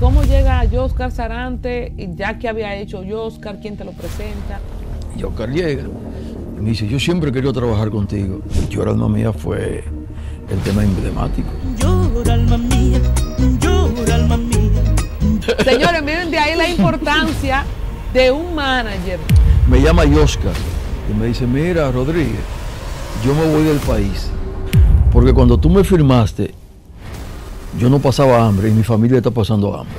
cómo llega Oscar Sarante? Ya que había hecho Oscar, ¿quién te lo presenta? Y Oscar llega y me dice, yo siempre he querido trabajar contigo. Llora alma mía fue el tema emblemático. Llora alma mía, llora alma mía. Señores, miren de ahí la importancia de un manager. Me llama Oscar y me dice, mira Rodríguez, yo me voy del país. Porque cuando tú me firmaste, yo no pasaba hambre y mi familia está pasando hambre.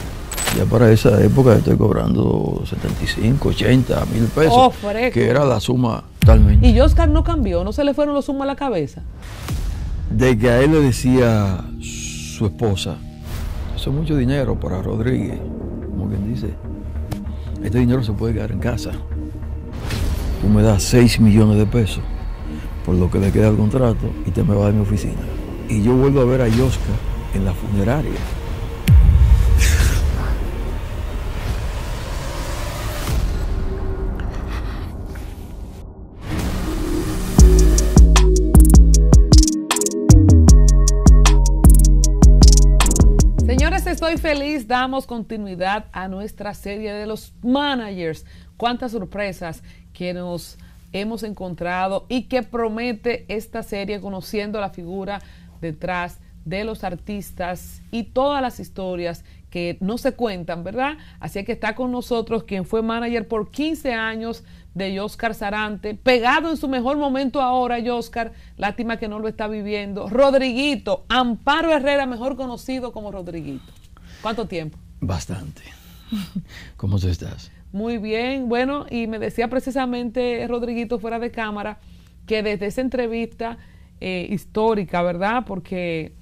Ya para esa época estoy cobrando 75, 80 mil pesos, oh, que era la suma totalmente. ¿Y Oscar no cambió? ¿No se le fueron los sumos a la cabeza? De que a él le decía su esposa, eso es mucho dinero para Rodríguez, como quien dice, este dinero se puede quedar en casa. Tú me das 6 millones de pesos por lo que le queda el contrato y te me vas de mi oficina. Y yo vuelvo a ver a Oscar en la funeraria. Señores, estoy feliz. Damos continuidad a nuestra serie de los managers. Cuántas sorpresas que nos hemos encontrado y que promete esta serie conociendo la figura detrás de los artistas y todas las historias que no se cuentan, ¿verdad? Así que está con nosotros quien fue manager por 15 años de Oscar Sarante, pegado en su mejor momento ahora, Oscar, lástima que no lo está viviendo. Rodriguito, Amparo Herrera, mejor conocido como Rodriguito. ¿Cuánto tiempo? Bastante. ¿Cómo estás? Muy bien, bueno, y me decía precisamente Rodriguito fuera de cámara que desde esa entrevista eh, histórica, ¿verdad? Porque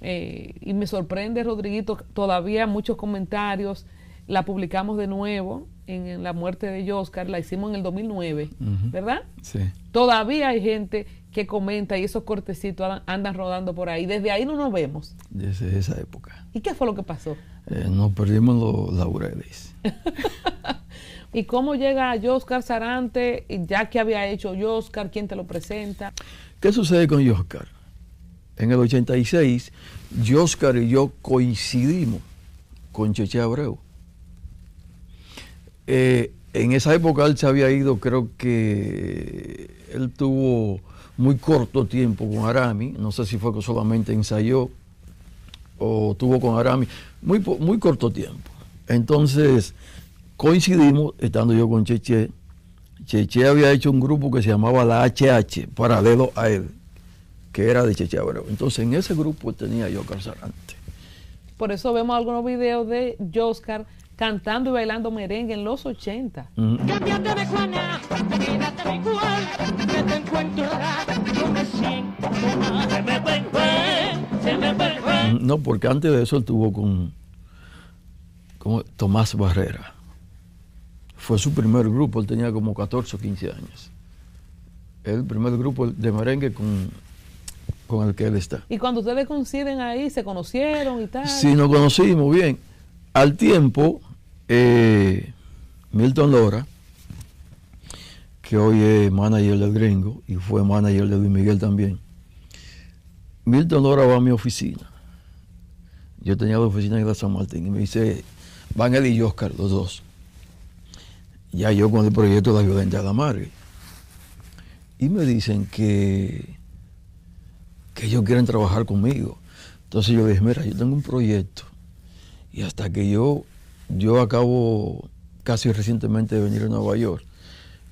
eh, y me sorprende, Rodriguito, todavía muchos comentarios. La publicamos de nuevo en, la muerte de Oscar, la hicimos en el 2009, ¿verdad? Sí. Todavía hay gente que comenta y esos cortecitos andan rodando por ahí. Desde ahí no nos vemos. Desde esa época. ¿Y qué fue lo que pasó? Eh, nos perdimos los laureles. ¿Y cómo llega Oscar Sarante, ya que había hecho Oscar? ¿Quién te lo presenta? ¿Qué sucede con Oscar? En el 86, Oscar y yo coincidimos con Cheche Abreu. Eh, en esa época él se había ido, creo que él tuvo muy corto tiempo con Arami, no sé si fue que solamente ensayó o tuvo con Arami, muy, muy corto tiempo. Entonces coincidimos, estando yo con Cheche, Cheche había hecho un grupo que se llamaba la HH, paralelo a él que era de Cheche Entonces en ese grupo tenía yo Sarante. Por eso vemos algunos videos de Oscar cantando y bailando merengue en los 80. No, porque antes de eso él tuvo con, con Tomás Barrera. Fue su primer grupo, él tenía como 14 o 15 años. El primer grupo de merengue con con el que él está. Y cuando ustedes coinciden ahí, se conocieron y tal. Sí, nos conocimos bien. Al tiempo, eh, Milton Lora, que hoy es manager del gringo y fue manager de Luis Miguel también. Milton Lora va a mi oficina. Yo tenía la oficina en la San Martín y me dice, van él y Oscar, los dos. Ya yo con el proyecto de ayudante a la madre. Y me dicen que que ellos quieren trabajar conmigo. Entonces yo dije, mira, yo tengo un proyecto y hasta que yo, yo acabo casi recientemente de venir a Nueva York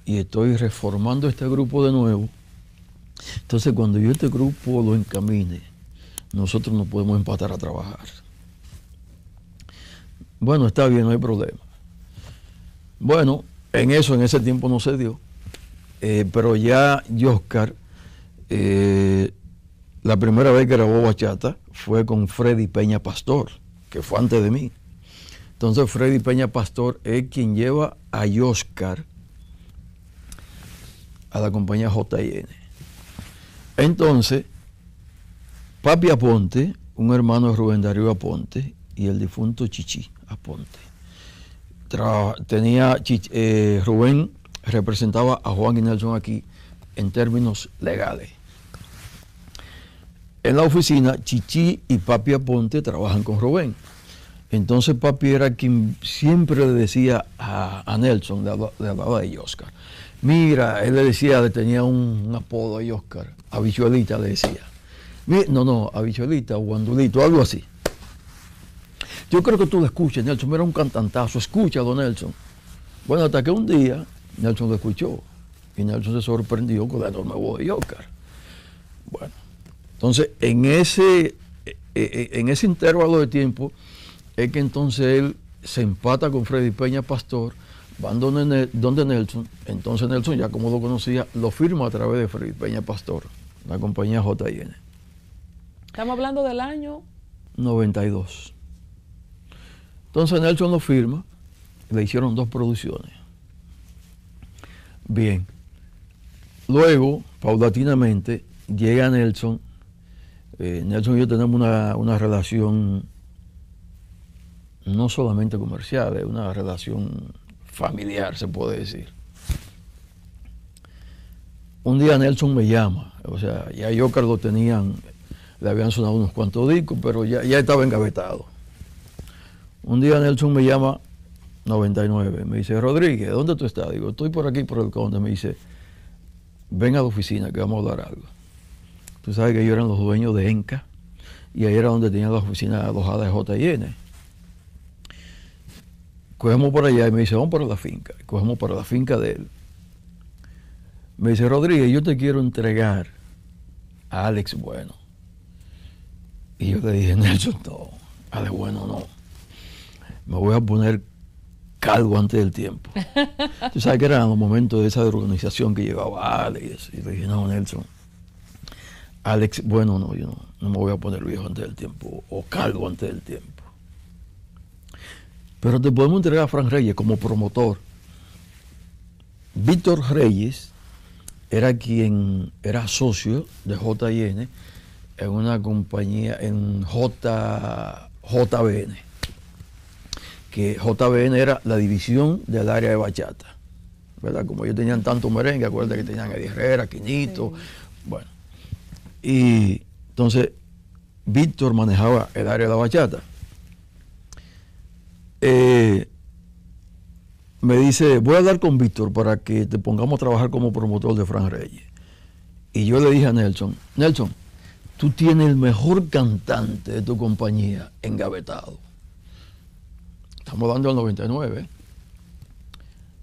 y estoy reformando este grupo de nuevo. Entonces cuando yo este grupo lo encamine, nosotros nos podemos empatar a trabajar. Bueno, está bien, no hay problema. Bueno, en eso, en ese tiempo no se dio. Eh, pero ya Oscar eh, la primera vez que grabó bachata fue con Freddy Peña Pastor, que fue antes de mí. Entonces Freddy Peña Pastor es quien lleva a Oscar a la compañía JN. Entonces, Papi Aponte, un hermano de Rubén Darío Aponte, y el difunto Chichi Aponte. tenía eh, Rubén representaba a Juan y aquí en términos legales. En la oficina, Chichi y Papi Aponte trabajan con Rubén. Entonces papi era quien siempre le decía a, Nelson, de hablaba de Oscar. Mira, él le decía, le tenía un, apodo a Oscar, habichuelita le decía. No, no, habichuelita o guandulito, algo así. Yo creo que tú lo escuches, Nelson, era un cantantazo, escucha, don Nelson. Bueno, hasta que un día Nelson lo escuchó y Nelson se sorprendió con la enorme voz de Oscar. Bueno, entonces en ese, e, e, en ese intervalo de tiempo es que entonces él se empata con Freddy Peña Pastor, van donde, donde Nelson, entonces Nelson ya como lo conocía, lo firma a través de Freddy Peña Pastor, la compañía JN. Estamos hablando del año 92. Entonces Nelson lo firma, le hicieron dos producciones. Bien. Luego, paulatinamente, llega Nelson. Eh, Nelson y yo tenemos una, relación no solamente comercial, es una relación familiar, se puede decir. Un día Nelson me llama, o sea, ya yo lo tenían, le habían sonado unos cuantos discos, pero ya, ya estaba engavetado. Un día Nelson me llama 99, me dice, Rodríguez, ¿dónde tú estás? Digo, estoy por aquí, por el conde. Me dice, ven a la oficina que vamos a hablar algo. Tú sabes que ellos eran los dueños de Enca y ahí era donde tenían la oficina alojada de JN. Cogemos por allá y me dice, vamos para la finca. Cogemos para la finca de él. Me dice, Rodríguez, yo te quiero entregar a Alex Bueno. Y yo le dije, Nelson, no, Alex Bueno no. Me voy a poner calvo antes del tiempo. Tú sabes que eran los momentos de esa organización que llevaba Alex. Y le dije, no, Nelson. Alex, bueno, no, yo no, no, me voy a poner viejo antes del tiempo o calvo antes del tiempo. Pero te podemos entregar a Frank Reyes como promotor. Víctor Reyes era quien era socio de JN en una compañía en J, JBN, que JBN era la división del área de bachata. ¿verdad? Como ellos tenían tanto merengue, acuérdate que tenían Eddie Herrera, Quinito, bueno. Y entonces Víctor manejaba el área de la bachata. Eh, me dice, voy a hablar con Víctor para que te pongamos a trabajar como promotor de Fran Reyes. Y yo le dije a Nelson, Nelson, tú tienes el mejor cantante de tu compañía engavetado. Estamos dando el 99.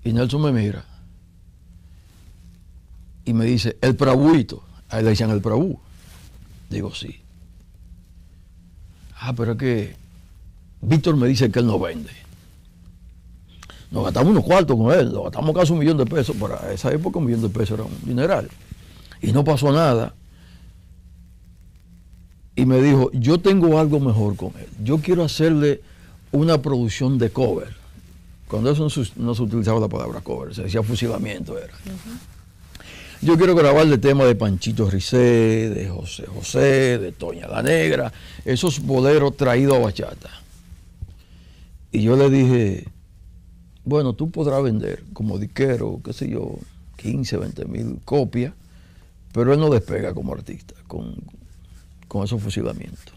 Y Nelson me mira y me dice, el prabuito. Ahí le decían el prabú. Digo, sí. Ah, pero es que Víctor me dice que él no vende. Nos gastamos unos cuartos con él, nos gastamos casi un millón de pesos. Para esa época un millón de pesos era un dineral. Y no pasó nada. Y me dijo, yo tengo algo mejor con él. Yo quiero hacerle una producción de cover. Cuando eso no se, utilizaba la palabra cover, se decía fusilamiento era. Yo quiero grabar el tema de Panchito Ricé, de José José, de Toña la Negra, esos boleros traídos a bachata. Y yo le dije, bueno, tú podrás vender como diquero, qué sé yo, 15, 20 mil copias, pero él no despega como artista con, con esos fusilamientos.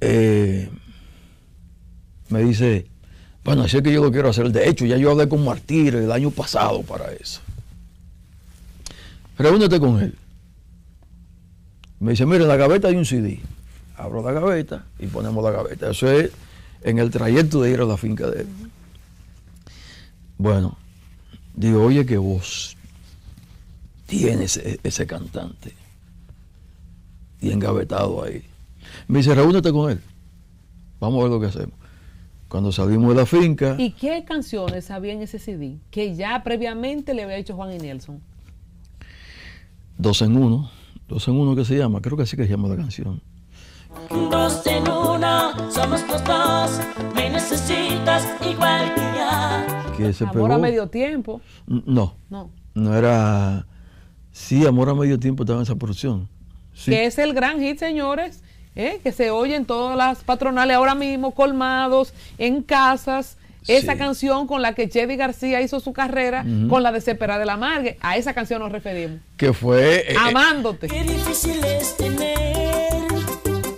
Eh, me dice, bueno, así es que yo lo quiero hacer. De hecho, ya yo hablé con Martínez el año pasado para eso. Reúnete con él. Me dice, mire, en la gaveta hay un CD. Abro la gaveta y ponemos la gaveta. Eso es en el trayecto de ir a la finca de él. Bueno, digo, oye, qué voz tiene ese, ese cantante. Y engavetado ahí. Me dice, reúnete con él. Vamos a ver lo que hacemos. Cuando salimos de la finca. ¿Y qué canciones había en ese CD que ya previamente le había hecho Juan y Nelson? Dos en uno. Dos en uno que se llama, creo que así que se llama la canción. Dos en uno, somos los dos, me necesitas igual que ya. Que se Amor a medio tiempo. No. No. No era. Sí, Amor a medio tiempo estaba en esa producción. Que es el gran hit, señores. ¿Eh? que se oye en todas las patronales ahora mismo, colmados, en casas. Esa canción con la que Chevy García hizo su carrera, con la Desesperada de la Margue, a esa canción nos referimos. Que fue... Eh, Amándote. Qué difícil es tener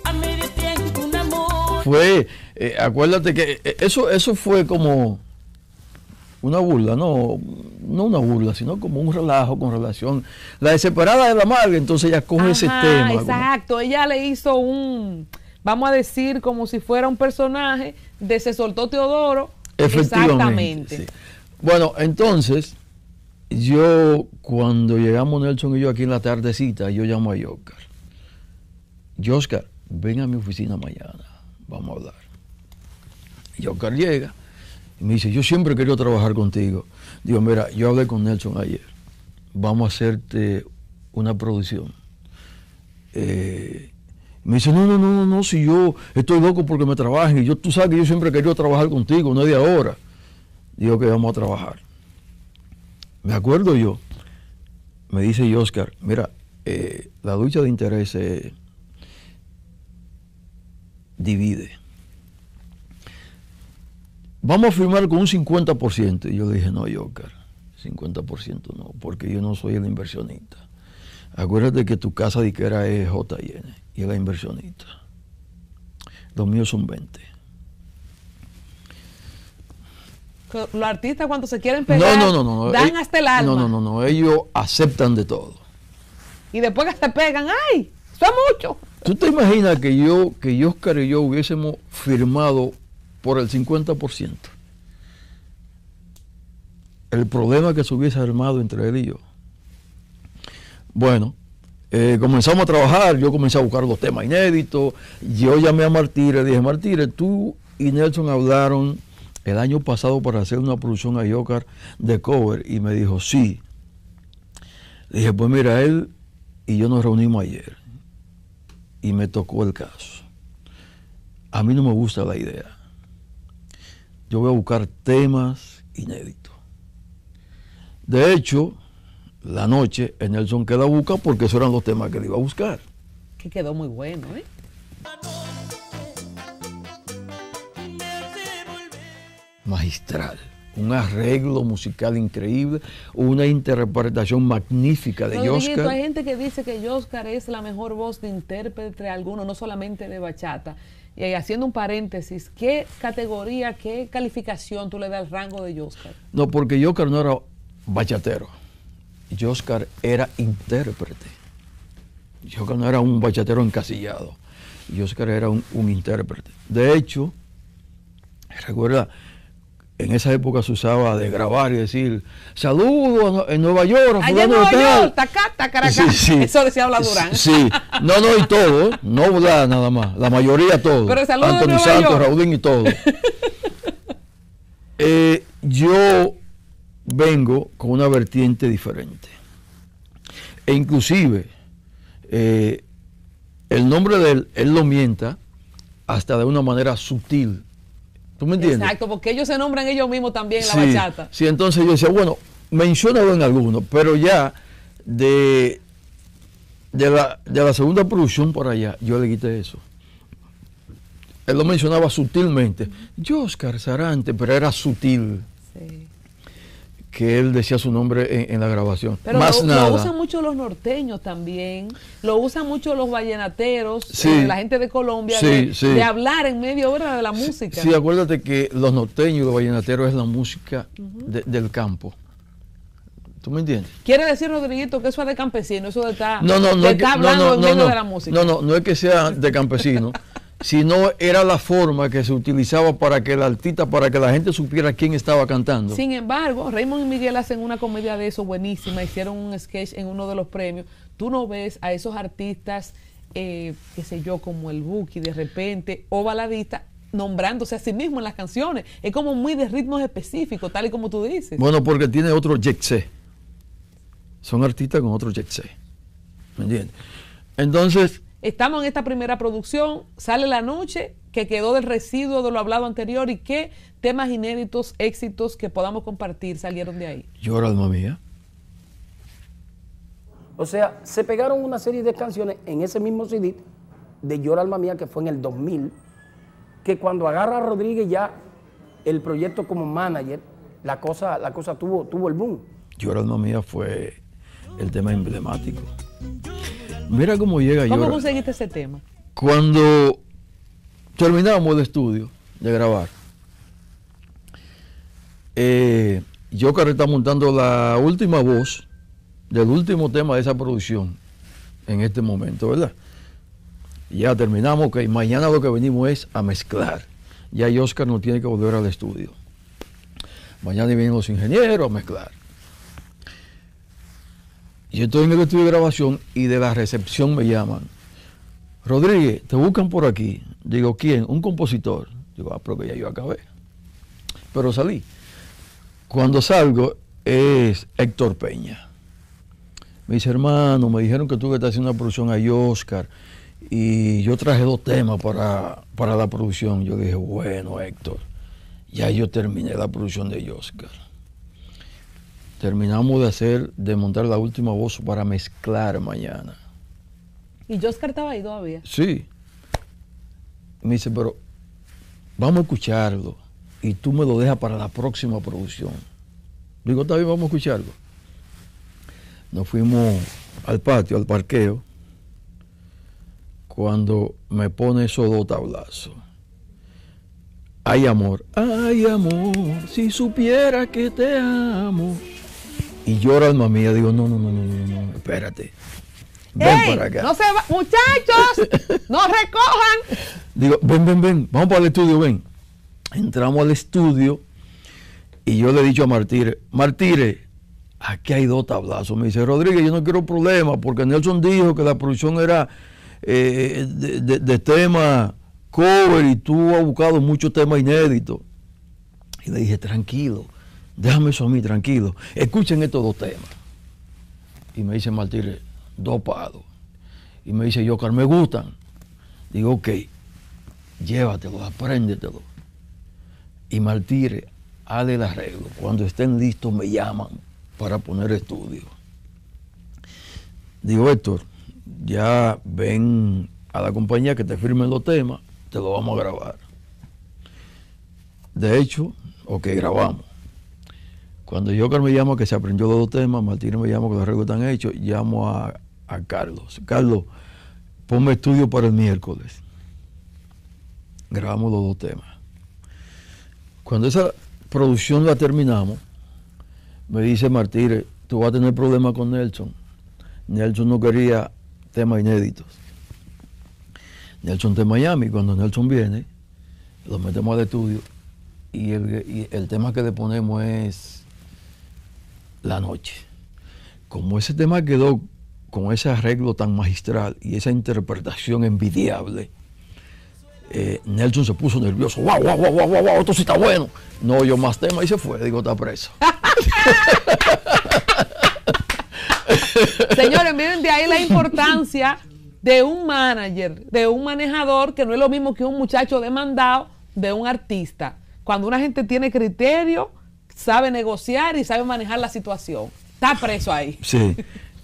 a medio tiempo un fue, eh, acuérdate que eh, eso, eso fue como una burla, no, no una burla, sino como un relajo con relación. La desesperada de la madre, entonces ella coge ese tema. como- Exacto, ella le hizo un, vamos a decir, como si fuera un personaje de Se soltó Teodoro. Efectivamente. Exactamente. sí. Bueno, entonces, yo cuando llegamos Nelson y yo aquí en la tardecita, yo llamo a Oscar. Y Oscar, ven a mi oficina mañana, vamos a hablar. Y Oscar llega y me dice, yo siempre querido trabajar contigo. Digo, mira, yo hablé con Nelson ayer, vamos a hacerte una producción. Eh, me dice, no, no, no, no, no, si yo estoy loco porque me trabajen. Y yo, tú sabes que yo siempre querido trabajar contigo, no es de ahora. Digo que vamos a trabajar. Me acuerdo yo, me dice Oscar, mira, eh, la lucha de intereses divide. Vamos a firmar con un 50%. Y yo le dije, no, Oscar, 50% no, porque yo no soy el inversionista. Acuérdate que tu casa diquera es JN y es la inversionista. Los míos son 20. Que Los artistas cuando se quieren pegar no, no, no. dan eh, hasta el alma. No, no, no, no. Ellos aceptan de todo. Y después que se pegan, ¡ay! Es mucho. ¿Tú te imaginas que yo, que Oscar y yo hubiésemos firmado por el 50%? El problema que se hubiese armado entre él y yo. Bueno, eh, comenzamos a trabajar, yo comencé a buscar los temas inéditos, yo llamé a Martínez, dije, Martínez, tú y Nelson hablaron el año pasado para hacer una producción a Yocar de cover y me dijo, sí. Dije, pues mira, él y yo nos reunimos ayer y me tocó el caso. A mí no me gusta la idea. Yo voy a buscar temas inéditos. De hecho, la noche en Nelson queda busca porque esos eran los temas que él iba a buscar. Que quedó muy bueno, ¿eh? Magistral. Un arreglo musical increíble, una interpretación magnífica de Rodriguito, Oscar. hay gente que dice que Oscar es la mejor voz de intérprete alguno, no solamente de bachata. Y haciendo un paréntesis, ¿qué categoría, qué calificación tú le das al rango de Oscar? No, porque Oscar no era bachatero. Oscar era intérprete. Oscar no era un bachatero encasillado. Oscar era un intérprete. De hecho, recuerda, en esa época se usaba de grabar y decir, saludos en Nueva York. Allá en Nueva tal". York, tacá, tacaracá. Sí, sí. Eso decía Blas Durán. Sí, no, no, y todo, no Blas nada más, la mayoría todo. Pero saludos Anthony Nueva Santos, York. Raulín y todo. Eh, yo vengo con una vertiente diferente. E inclusive, eh, el nombre de él, él lo mienta hasta de una manera sutil. ¿Tú me entiendes? Exacto, porque ellos se nombran ellos mismos también en la bachata. Sí, entonces yo decía, bueno, menciónalo en alguno, pero ya de, de, la, de la segunda producción por allá, yo le quité eso. Él lo mencionaba sutilmente. Yo, Oscar Sarante, pero era sutil Sí. Que él decía su nombre en, en la grabación. Pero Más lo, nada. lo usan mucho los norteños también, lo usan mucho los vallenateros, Sí. eh, la gente de Colombia, Sí, de, sí. de hablar en media hora de la música. Sí, acuérdate que los norteños y los vallenateros es la música de- del campo. ¿Tú me entiendes? Quiere decir, Rodriguito, que eso es de campesino, eso de estar, No, no, no. de es que- estar no, hablando en medio de la música. No, no, no es que sea de campesino, sino era la forma que se utilizaba para que el artista, para que la gente supiera quién estaba cantando. Sin embargo, Raymond y Miguel hacen una comedia de eso buenísima, hicieron un sketch en uno de los premios. Tú no ves a esos artistas, eh, qué sé yo, como el Buki de repente, o baladista, nombrándose a sí mismo en las canciones. Es como muy de ritmos específicos, tal y como tú dices. Bueno, porque tiene otro jexé. Son artistas con otro jexé. ¿Me entiendes? Entonces, Estamos en esta primera producción, sale la noche, que quedó del residuo de lo hablado anterior y qué temas inéditos, éxitos que podamos compartir salieron de ahí. llora alma mía. O sea, se pegaron una serie de canciones en ese mismo CD de Llora Alma Mía, que fue en el 2000, que cuando agarra a Rodríguez ya el proyecto como manager, la cosa, la cosa tuvo, tuvo el boom. Llora alma mía fue el tema emblemático. Mira cómo llega ¿Cómo Llora. conseguiste ese tema? Cuando terminamos el estudio de grabar. Eh, Joker está montando la última voz del último tema de esa producción en este momento, ¿verdad? Ya terminamos, que mañana lo que venimos es a mezclar. Ya Oscar no tiene que volver al estudio. Mañana vienen los ingenieros a mezclar. Yo estoy en el estudio de grabación y de la recepción me llaman. Rodríguez, te buscan por aquí. Digo, ¿quién? Un compositor. Digo, ah, pero que ya yo acabé. Pero salí. Cuando salgo es Héctor Peña. Me dice, hermano, me dijeron que tú que estás haciendo una producción a Oscar y yo traje dos temas para, para la producción. Yo dije, bueno, Héctor, ya yo terminé la producción de Oscar. Terminamos de hacer, de montar la última voz para mezclar mañana. ¿Y Oscar estaba ahí todavía? Sí. Me dice, pero vamos a escucharlo y tú me lo dejas para la próxima producción. Digo, está bien, vamos a escucharlo. Nos fuimos al patio, al parqueo, cuando me pone esos dos tablazos. Ay, amor, ay, amor, si supiera que te amo. Y llora alma mía, digo, no, no, no, no, no, no, espérate. Ven ¡Ey! para acá. No se va, muchachos, no recojan. Digo, ven, ven, ven, vamos para el estudio, ven. Entramos al estudio y yo le he dicho a Martire, Martire, aquí hay dos tablazos. Me dice, Rodríguez, yo no quiero problemas porque Nelson dijo que la producción era eh, de, de- de tema cover y tú has buscado muchos temas inéditos. Y le dije, tranquilo, déjame eso a mí, tranquilo. Escuchen estos dos temas. Y me dice Martire, dos palos. Y me dice, Yocar, me gustan. Digo, ok, llévatelo, apréndetelo. Y Martire, hazle el arreglo. Cuando estén listos me llaman para poner estudio. Digo, Héctor, ya ven a la compañía que te firmen los temas, te lo vamos a grabar. De hecho, ok, grabamos. Cuando Joker me llama que se aprendió los dos temas, Martínez me llama que los arreglos están hechos, llamo a, a Carlos. Carlos, ponme estudio para el miércoles. Grabamos los dos temas. Cuando esa producción la terminamos, me dice Martínez, tú vas a tener problemas con Nelson. Nelson no quería temas inéditos. Nelson en Miami, cuando Nelson viene, lo metemos al estudio y el, y el tema que le ponemos es La Noche. Como ese tema quedó con ese arreglo tan magistral y esa interpretación envidiable, eh, Nelson se puso nervioso. ¡Wow, wow, wow, wow, wow! Esto sí está bueno. No oyó más tema y se fue. Digo, está preso. Señores, miren de ahí la importancia de un manager, de un manejador, que no es lo mismo que un muchacho demandado de un artista. Cuando una gente tiene criterio, sabe negociar y sabe manejar la situación. Está preso ahí. Sí.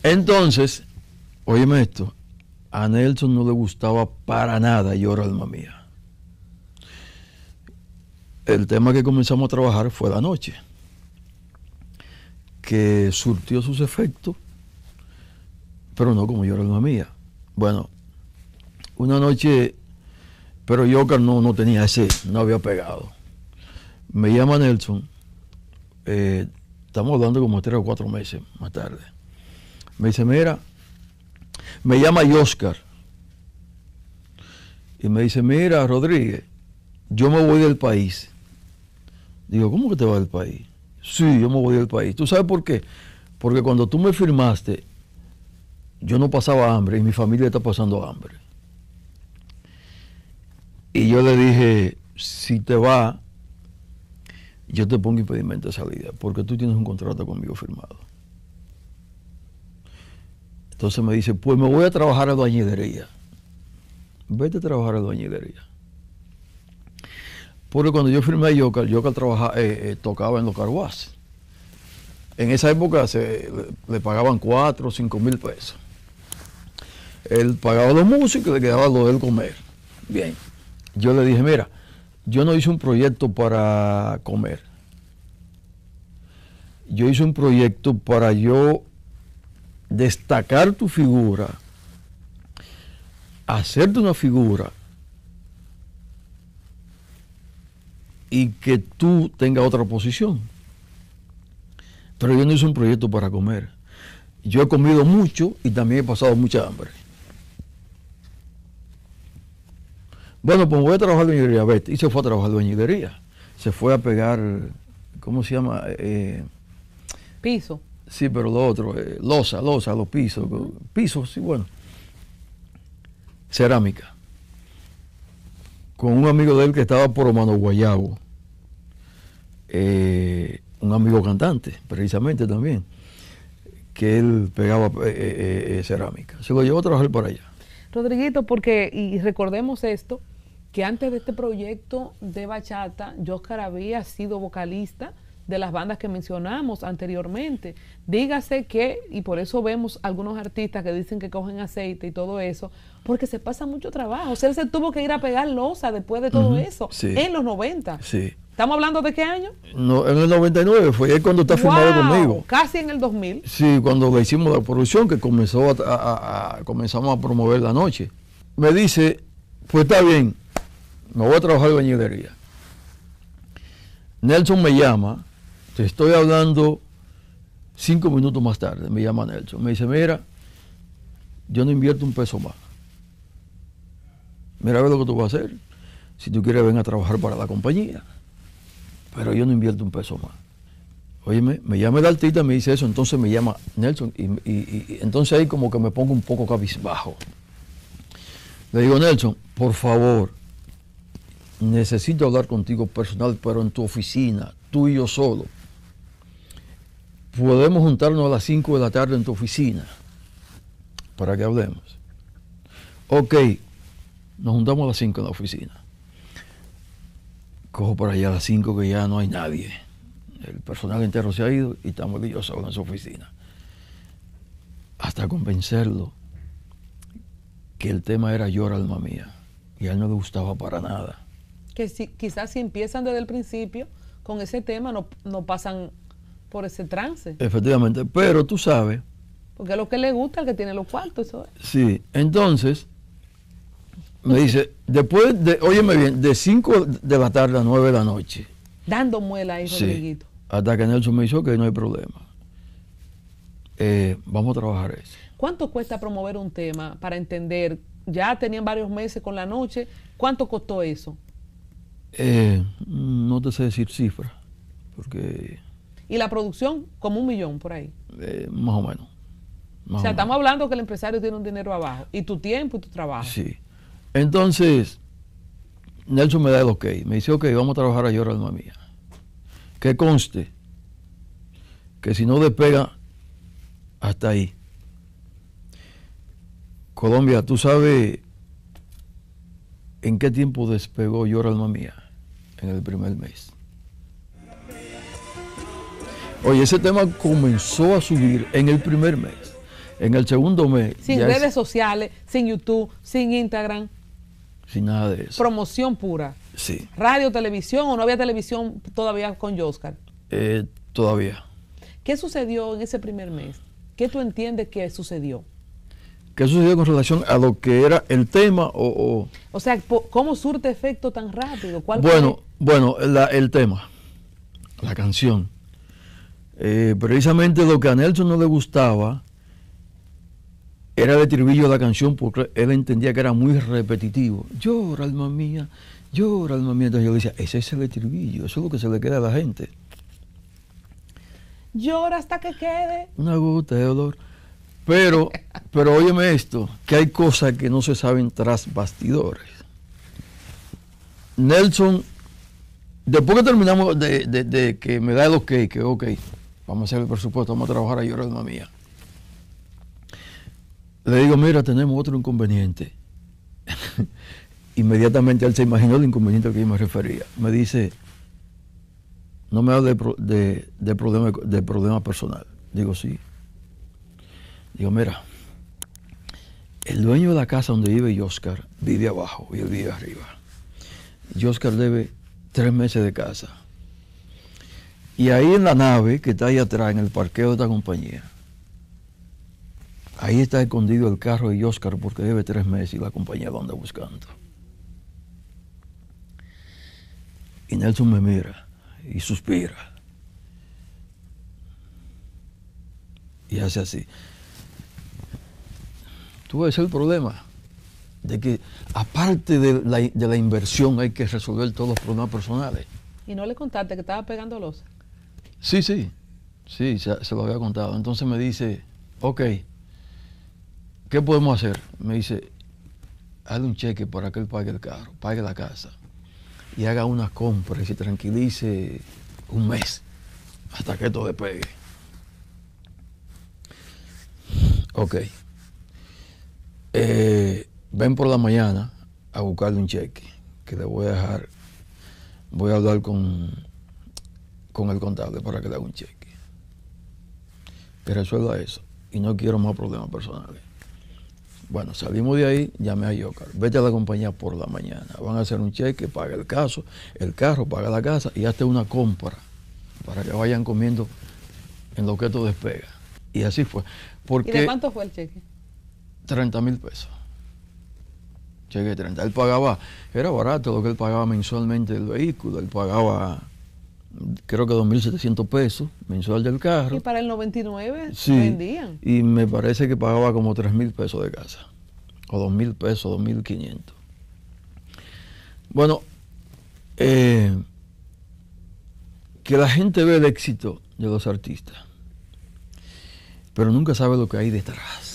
Entonces, óyeme esto, a Nelson no le gustaba para nada Llora alma mía. El tema que comenzamos a trabajar fue la noche, que surtió sus efectos, pero no como Llora alma mía. Bueno, una noche, pero Joker no, no tenía ese, no había pegado. Me llama Nelson, eh, estamos hablando como tres o cuatro meses más tarde. Me dice, mira, me llama Oscar. Y me dice, mira, Rodríguez, yo me voy del país. Digo, ¿cómo que te vas del país? Sí, yo me voy del país. ¿Tú sabes por qué? Porque cuando tú me firmaste, yo no pasaba hambre y mi familia está pasando hambre. Y yo le dije, si te va, yo te pongo impedimento de salida, porque tú tienes un contrato conmigo firmado. Entonces me dice, pues me voy a trabajar a doñidería. Vete a trabajar a doñidería. Porque cuando yo firmé Yocal, Yocal trabajaba, eh, eh, tocaba en los carguas. En esa época se, le, pagaban 4 o 5 mil pesos. Él pagaba los músicos y le quedaba lo de él comer. Bien. Yo le dije, mira, yo no hice un proyecto para comer. Yo hice un proyecto para yo destacar tu figura, hacerte una figura y que tú tengas otra posición. Pero yo no hice un proyecto para comer. Yo he comido mucho y también he pasado mucha hambre. Bueno, pues voy a trabajar en bañilería, vete. Y se fue a trabajar en bañilería. Se fue a pegar, ¿cómo se llama? Eh, Piso. sí, pero lo otro, eh, losa, losa, los pisos. Pisos, sí, bueno. Cerámica. Con un amigo de él que estaba por Romano Guayabo. Eh, un amigo cantante, precisamente también. Que él pegaba eh, eh, eh, cerámica. Se lo llevó a trabajar para allá. Rodriguito, porque, y recordemos esto, que antes de este proyecto de bachata, Oscar había sido vocalista de las bandas que mencionamos anteriormente. Dígase que, y por eso vemos algunos artistas que dicen que cogen aceite y todo eso, porque se pasa mucho trabajo. O sea, él se tuvo que ir a pegar losa después de todo eso, sí. en los 90. Sí. ¿Estamos hablando de qué año? No, en el 99 fue él cuando está firmado conmigo. Casi en el 2000. Sí, cuando le hicimos la producción, que comenzó a, a- a- comenzamos a promover la noche. Me dice, pues está bien, me voy a trabajar en bañilería. Nelson me llama, te estoy hablando cinco minutos más tarde, me llama Nelson. Me dice, mira, yo no invierto un peso más. Mira, a ver lo que tú vas a hacer. Si tú quieres, ven a trabajar para la compañía. Pero yo no invierto un peso más. Óyeme, me llama el artista me dice eso, entonces me llama Nelson y- y entonces ahí como que me pongo un poco cabizbajo. Le digo, Nelson, por favor, necesito hablar contigo personal, pero en tu oficina, tú y yo solo. Podemos juntarnos a las 5 de la tarde en tu oficina para que hablemos. Ok, nos juntamos a las 5 en la oficina. Cojo para allá a las 5 que ya no hay nadie. El personal entero se ha ido y estamos él yo solos en su oficina. Hasta convencerlo que el tema era Llora alma mía. Y a él no le gustaba para nada. Que si, quizás si empiezan desde el principio con ese tema, no, no pasan por ese trance. Efectivamente. Pero tú sabes, Porque es lo que le gusta al que tiene los cuartos. Eso es. sí. Entonces, me dice, después de, óyeme bien, de 5 de la tarde a 9 de la noche. Dando muela ahí, Sí. Rodriguito. Hasta que Nelson me dijo que no hay problema. Eh, vamos a trabajar eso. ¿Cuánto cuesta promover un tema para entender? Ya tenían varios meses con la noche. ¿Cuánto costó eso? Eh, no te sé decir cifra, porque Y la producción, como un millón por ahí. eh, más o menos. más o sea, o estamos menos. hablando que el empresario tiene un dinero abajo. Y tu tiempo y tu trabajo. Sí. Entonces, Nelson me da el ok. Me dice, ok, vamos a trabajar a Llora Alma Mía. Que conste que si no despega hasta ahí. Colombia, ¿tú sabes en qué tiempo despegó Llora Alma Mía? En el primer mes. Oye, ese tema comenzó a subir en el primer mes. En el segundo mes, Sin es- redes sociales, sin YouTube, sin Instagram. sin nada de eso. Promoción pura. Sí, Radio, televisión o no había televisión todavía con Oscar. eh, todavía. ¿Qué sucedió en ese primer mes? ¿Qué tú entiendes que sucedió? ¿Qué sucedió con relación a lo que era el tema o, o- O sea, ¿cómo surte efecto tan rápido? ¿Cuál fue? bueno, bueno, la- el tema, la canción? Eh, precisamente lo que a Nelson no le gustaba era el estribillo de la canción porque él entendía que era muy repetitivo. Llora, alma mía, llora, alma mía. Entonces yo decía, ese es el estribillo, eso es lo que se le queda a la gente. Llora hasta que quede. Una gota de dolor. Pero, pero óyeme esto, que hay cosas que no se saben tras bastidores. Nelson, después que terminamos de, que me da el ok, que ok, vamos a hacer el presupuesto, vamos a trabajar a llorar mía. Le digo, mira, tenemos otro inconveniente. Inmediatamente él se imaginó el inconveniente al que yo me refería. Me dice, no me pro- de, de problema, de problema personal. Digo, sí. Digo, mira, el dueño de la casa donde vive Oscar vive abajo y él vive arriba. Oscar debe tres meses de casa. Y ahí en la nave que está ahí atrás, en el parqueo de esta compañía, ahí está escondido el carro de Oscar porque debe tres meses y la compañía lo anda buscando. Y Nelson me mira y suspira. Y hace así. Tú ves el problema de que aparte de la, de la inversión hay que resolver todos los problemas personales. ¿Y no le contaste que estaba pegando los? Sí, sí, sí, se, se lo había contado. Entonces me dice, ok, ¿qué podemos hacer? Me dice, hazle un cheque para que él pague el carro, pague la casa y haga una compra y se tranquilice un mes hasta que esto despegue. Ok. Eh, ven por la mañana a buscarle un cheque que le voy a dejar. Voy a hablar con, con el contable para que le haga un cheque. Que resuelva eso. Y no quiero más problemas personales. Bueno, salimos de ahí, llamé a Yocar. Vete a la compañía por la mañana. Van a hacer un cheque, paga el caso, el carro, paga la casa y hazte una compra para que vayan comiendo en lo que esto despega. Y así fue. Porque ¿Y de cuánto fue el cheque? 30 mil pesos. De 30. Él pagaba, era barato lo que él pagaba mensualmente del vehículo. Él pagaba, creo que 2.700 pesos mensual del carro. Y para el 99 Sí, vendían. y me parece que pagaba como 3 mil pesos de casa. O 2 mil pesos, 2.500. Bueno, eh, que la gente ve el éxito de los artistas, pero nunca sabe lo que hay detrás.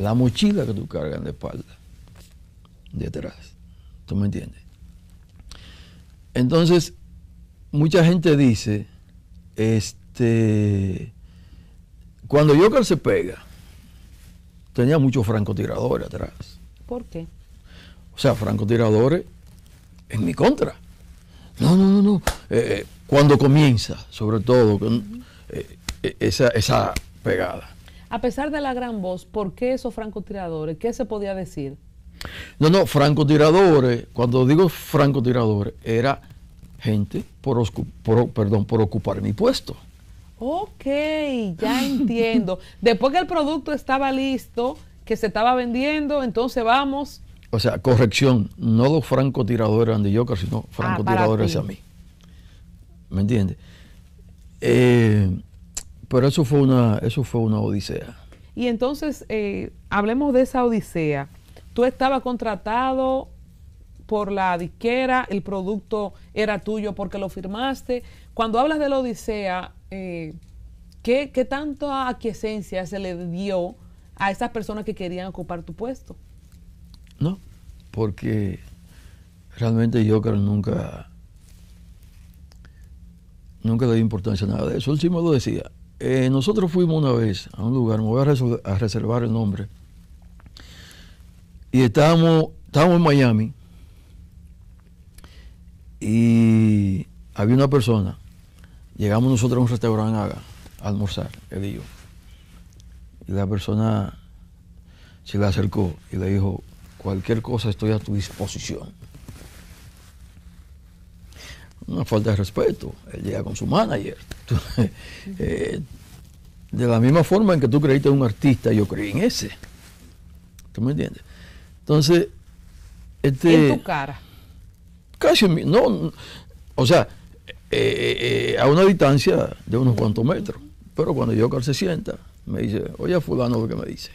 La mochila que tú cargas en la espalda, detrás. ¿Tú me entiendes? Entonces, mucha gente dice, este, cuando Joker se pega, tenía muchos francotiradores atrás. ¿Por qué? O sea, francotiradores en mi contra. No, no, no, no. Eh, cuando comienza, sobre todo, con, eh, eh, esa, esa pegada. A pesar de la gran voz, ¿por qué esos francotiradores? ¿Qué se podía decir? No, no, francotiradores, cuando digo francotiradores, era gente por, oscu- por- perdón, por ocupar mi puesto. Ok, ya entiendo. Después que el producto estaba listo, que se estaba vendiendo, entonces vamos. O sea, corrección, no los francotiradores eran de Joker, sino francotiradores Ah, ti. a mí. ¿Me entiendes? Eh, pero eso fue una, eso fue una odisea. Y entonces, eh, hablemos de esa odisea. Tú estabas contratado por la disquera, el producto era tuyo porque lo firmaste. Cuando hablas de la odisea, eh, ¿qué, ¿qué tanta aquiescencia se le dio a esas personas que querían ocupar tu puesto? ¿no? Porque realmente Joker nunca, nunca le dio importancia a nada de eso. Él sí me lo decía. Eh, nosotros fuimos una vez a un lugar, me voy a, reservar el nombre, y estábamos, estábamos en Miami, y había una persona, llegamos nosotros a un restaurante a, a almorzar, él y yo, y la persona se le acercó y le dijo, cualquier cosa estoy a tu disposición. Una falta de respeto. Él llega con su manager. Eh, de la misma forma en que tú creíste en un artista, yo creí en ese. ¿Tú me entiendes? Entonces, este, en tu cara. casi en mi- no, o sea, eh, eh, a una distancia de unos cuantos metros. Pero cuando Joker se sienta, me dice, oye fulano lo que me dice.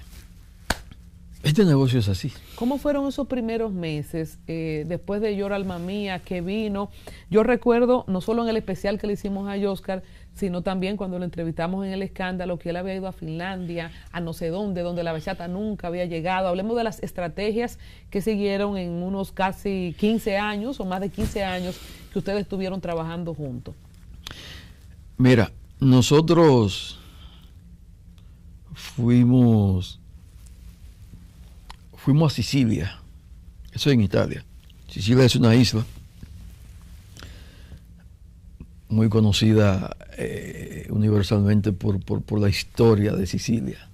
Este negocio es así. ¿Cómo fueron esos primeros meses eh, después de Llora Alma Mía que vino? Yo recuerdo, no solo en el especial que le hicimos a Oscar, sino también cuando lo entrevistamos en el escándalo, que él había ido a Finlandia, a no sé dónde, donde la bachata nunca había llegado. Hablemos de las estrategias que siguieron en unos casi 15 años o más de 15 años que ustedes estuvieron trabajando juntos. Mira, nosotros fuimos fuimos a Sicilia, eso en Italia. Sicilia es una isla muy conocida eh, universalmente por, por- por la historia de Sicilia.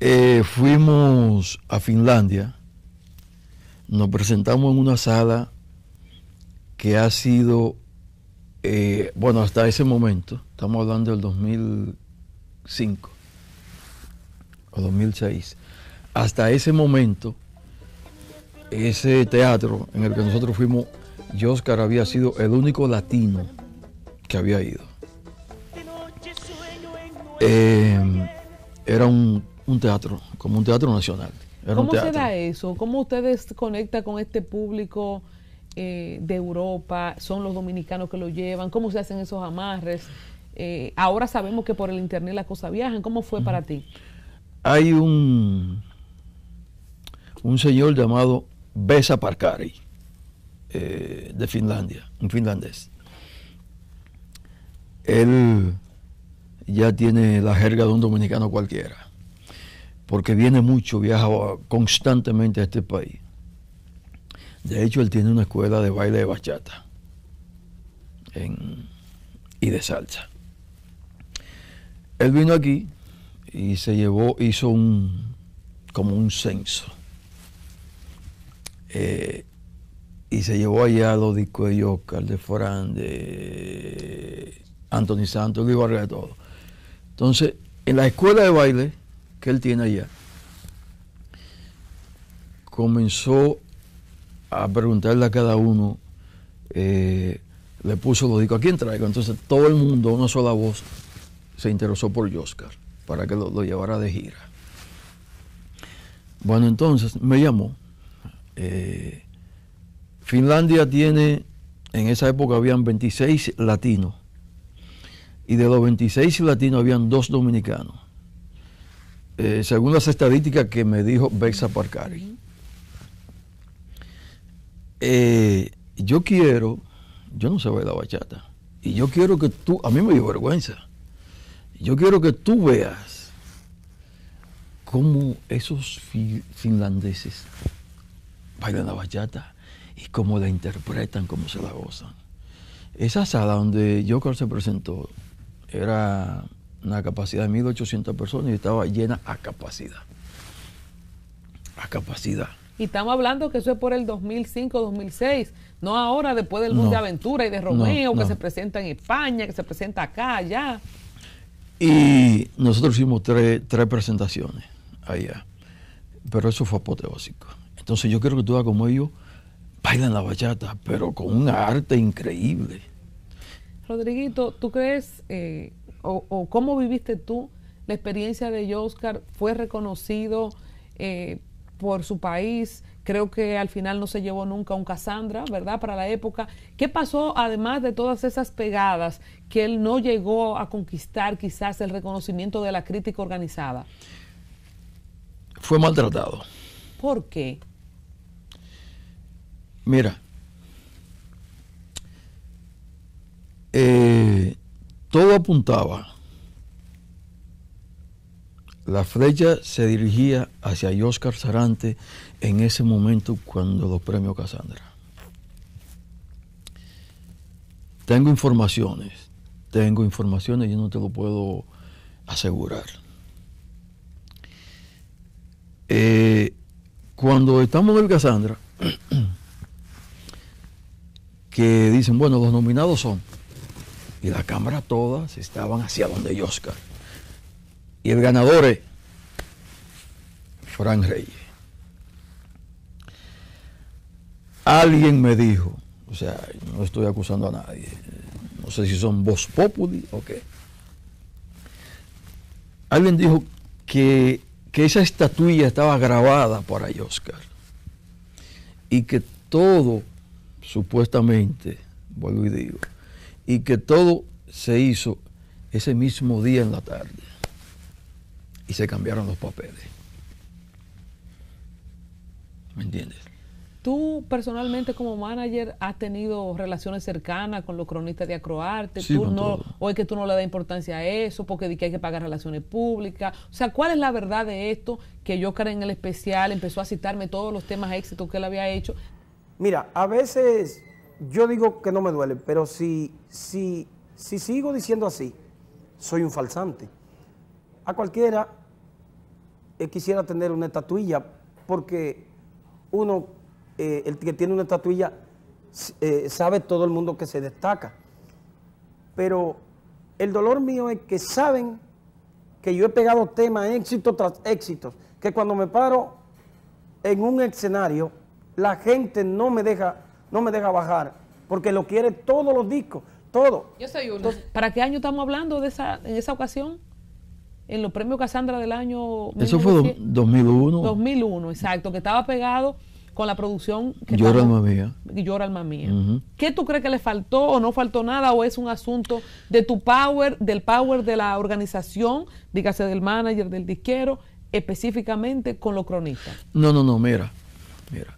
Eh, fuimos a Finlandia, nos presentamos en una sala que ha sido eh, bueno, hasta ese momento, estamos hablando del 2005 o 2006, hasta ese momento ese teatro en el que nosotros fuimos, Oscar había sido el único latino que había ido. Eh, era un, un teatro, como un teatro nacional. Era un ¿Cómo se da eso? ¿Cómo ustedes conectan con este público eh, de Europa? ¿Son los dominicanos que lo llevan? ¿Cómo se hacen esos amarres? Eh, ahora sabemos que por el internet las cosas viajan. ¿Cómo fue para ti? Hay un, un señor llamado Besa Parkari, eh, de Finlandia, un finlandés. Él ya tiene la jerga de un dominicano cualquiera, porque viene mucho, viaja constantemente a este país. De hecho, él tiene una escuela de baile de bachata en- y de salsa. Él vino aquí y se llevó, hizo un, como un censo. Eh, y se llevó allá los discos de Oscar, de Forán, de Anthony Santos, Luis Vargas, de todo. Entonces, en la escuela de baile que él tiene allá, comenzó a preguntarle a cada uno, eh, le puso los discos, ¿a quién traigo? Entonces todo el mundo, una sola voz, se interesó por Oscar para que lo, lo llevara de gira. Bueno, entonces me llamó. Eh, Finlandia tiene, en esa época habían 26 latinos. Y de los 26 latinos habían dos dominicanos. Eh, según las estadísticas que me dijo Bexa Parcari. Eh, yo quiero, yo no sé bailar bachata. Y yo quiero que tú, a mí me dio vergüenza. Yo quiero que tú veas cómo esos fi- finlandeses bailan la bachata y cómo la interpretan, cómo se la gozan. Esa sala donde Joker se presentó era una capacidad de 1.800 personas y estaba llena a capacidad. A capacidad. Y estamos hablando que eso es por el 2005, 2006, no ahora después del Mundo No. de Aventura y de Romeo, que no. se presenta en España, que se presenta acá, allá. Y nosotros hicimos tres, tres presentaciones allá. Pero eso fue apoteósico. Entonces yo quiero que tú veas como ellos bailan la bachata, pero con un arte increíble. Rodriguito, ¿tú crees eh, o, o cómo viviste tú la experiencia de Oscar? ¿Fue reconocido eh, por su país? Creo que al final no se llevó nunca un Cassandra, ¿verdad? Para la época. ¿Qué pasó además de todas esas pegadas que él no llegó a conquistar quizás el reconocimiento de la crítica organizada? Fue maltratado. ¿Por qué? Mira, eh, todo apuntaba, la flecha se dirigía hacia Oscar Sarante en ese momento cuando los premios Casandra. Tengo informaciones, tengo informaciones, yo no te lo puedo asegurar. Eh, cuando estamos en el Casandra, que dicen, bueno, los nominados son, y la cámara todas estaban hacia donde Oscar. Y el ganador es Fran Reyes. Alguien me dijo, o sea, no estoy acusando a nadie, no sé si son voz populi o qué. Alguien dijo que, que esa estatuilla estaba grabada para Oscar y que todo, supuestamente, vuelvo y digo, y que todo se hizo ese mismo día en la tarde y se cambiaron los papeles. ¿Me entiendes? Tú personalmente como manager has tenido relaciones cercanas con los cronistas de Acroarte, Sí, tú con no, todo. o es que tú no le das importancia a eso porque que hay que pagar relaciones públicas. O sea, ¿cuál es la verdad de esto? Que yo en el especial empezó a citarme todos los temas éxitos que él había hecho. Mira, a veces yo digo que no me duele, pero si, si, si sigo diciendo así, soy un falsante. A cualquiera eh, quisiera tener una estatuilla, porque uno, eh, el que tiene una estatuilla, eh, sabe todo el mundo que se destaca. Pero el dolor mío es que saben que yo he pegado temas éxito tras éxito, que cuando me paro en un escenario la gente no me deja, no me deja bajar, porque lo quiere todos los discos, todo. Yo soy uno. ¿Para qué año estamos hablando de esa, en esa ocasión? En los premios Casandra del año... Eso fue do- 1900 2001. 2001, exacto, que estaba pegado con la producción que Llora alma mía. y Llora alma mía. ¿Qué tú crees que le faltó o no faltó nada o es un asunto de tu power, del power de la organización, dígase del manager, del disquero, específicamente con los cronistas? No, no, no, mira, mira.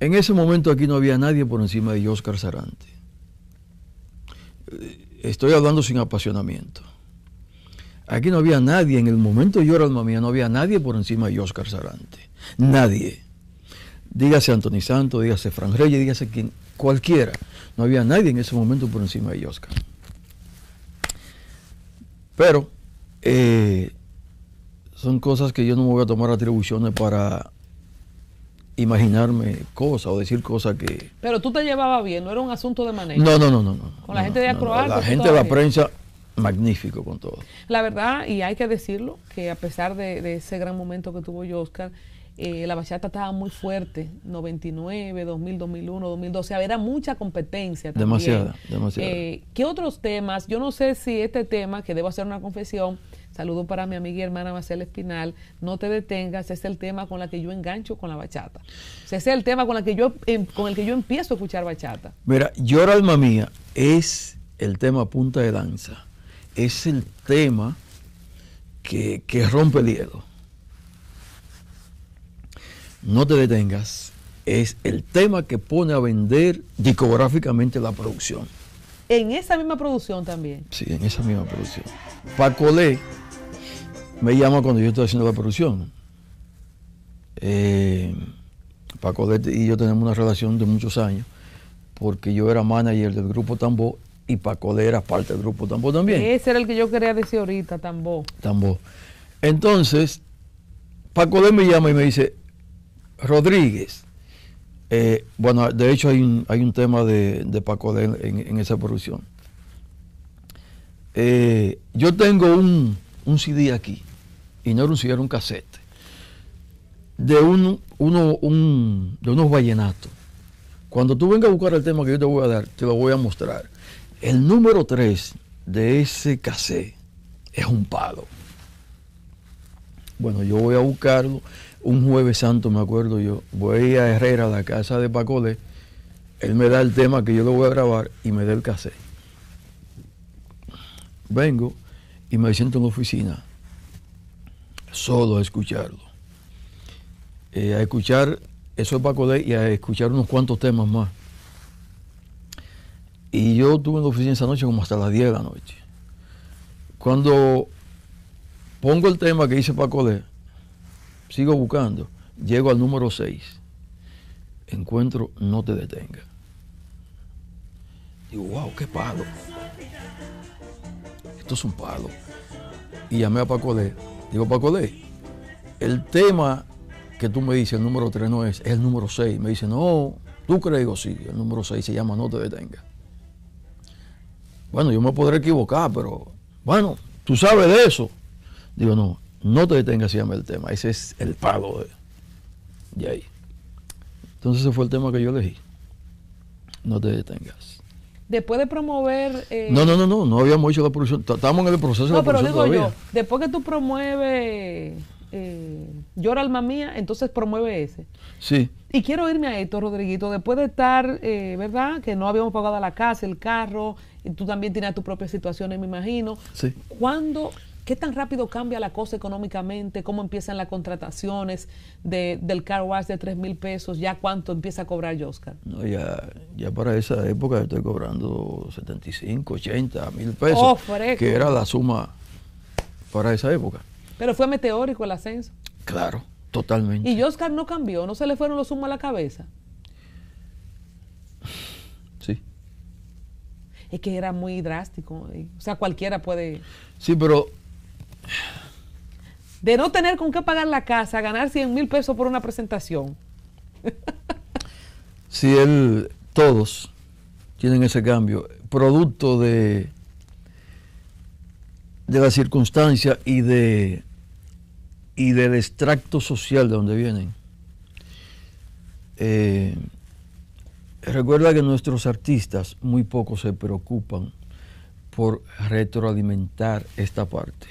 En ese momento aquí no había nadie por encima de Oscar Sarante. Estoy hablando sin apasionamiento. Aquí no había nadie, en el momento de Llora Alma Mía, no había nadie por encima de Oscar Sarante. Nadie. Dígase Anthony Santos, dígase Fran Reyes, dígase quien, cualquiera. No había nadie en ese momento por encima de Oscar. Pero eh, son cosas que yo no me voy a tomar atribuciones para imaginarme cosas o decir cosas que... Pero tú te llevabas bien, no era un asunto de manejo. No, no, no, no. no Con la no, gente de no, no, La gente de la prensa, magnífico con todo. La verdad, y hay que decirlo, que a pesar de, de ese gran momento que tuvo Oscar, eh, la bachata estaba muy fuerte, 99, 2000, 2001, 2012, había mucha competencia también. Demasiada, demasiada. Eh, ¿Qué otros temas? Yo no sé si este tema, que debo hacer una confesión, saludo para mi amiga y hermana Marcela Espinal, no te detengas, es el tema con la que yo engancho con la bachata. Ese es el tema con, la que yo, em, con el que yo empiezo a escuchar bachata. Mira, Llora Alma Mía es el tema punta de danza. Es el tema que, que rompe el hielo. No te detengas. Es el tema que pone a vender discográficamente la producción. En esa misma producción también. Sí, en esa misma producción. Paco Le me llama cuando yo estoy haciendo la producción. Eh, Paco y yo tenemos una relación de muchos años, porque yo era manager del grupo Tambor y Paco era parte del grupo Tambor también. Ese era el que yo quería decir ahorita, Tambo. Tambor. Entonces, Paco me llama y me dice, Rodríguez, eh, bueno, de hecho hay un, hay un tema de, de Paco en, en esa producción. Eh, yo tengo un, un CD aquí, y no era un era un cassette, de, un, uno, un- de unos vallenatos. Cuando tú vengas a buscar el tema que yo te voy a dar, te lo voy a mostrar. El número 3 de ese cassette es un palo. Bueno, yo voy a buscarlo. Un jueves santo, me acuerdo yo. Voy a Herrera, a la casa de Pacole. Él me da el tema que yo lo voy a grabar y me da el cassette. Vengo y me siento en la oficina, solo a escucharlo. Eh, a escuchar eso de Pacole y a escuchar unos cuantos temas más. Y yo estuve en la oficina esa noche como hasta las 10 de la noche. Cuando pongo el tema que hice Paco Le, sigo buscando, llego al número 6, encuentro No te detenga. Digo, wow, qué palo. Esto es un palo. Y llamé a Paco Le. Digo, Paco Le, el tema que tú me dices, el número 3 no es, es el número 6. Me dice, no, ¿tú crees? Digo, sí, el número 6 se llama No te detenga. Bueno, yo me podré equivocar, pero bueno, tú sabes de eso. Digo, no, no te detengas, se llama el tema. Ese es el palo de, de ahí. Entonces ese fue el tema que yo elegí. No te detengas. Después de promover... eh, No, no, no, no, no habíamos hecho la producción. Estamos en el proceso de No, la pero digo todavía. yo, después que tú promueves eh, Llora Alma Mía, entonces promueve ese. Sí, Y quiero irme a esto, Rodriguito, después de estar, eh, ¿verdad? Que no habíamos pagado la casa, el carro, y tú también tienes tus propias situaciones, me imagino. sí. ¿Cuándo, qué tan rápido cambia la cosa económicamente? ¿Cómo empiezan las contrataciones de, del car wash de 3 mil pesos? ¿Ya cuánto empieza a cobrar Oscar? No, ya, ya para esa época estoy cobrando 75, 80 mil pesos. Oh, que era la suma para esa época. Pero fue meteórico el ascenso. Claro, totalmente. Y Oscar no cambió, no se le fueron los humos a la cabeza. Sí. Es que era muy drástico. eh. O sea, cualquiera puede. Sí, pero De no tener con qué pagar la casa, ganar 100 mil pesos por una presentación. si él, todos tienen ese cambio, producto de, de la circunstancia y de y del extracto social de donde vienen. eh, recuerda que nuestros artistas muy poco se preocupan por retroalimentar esta parte.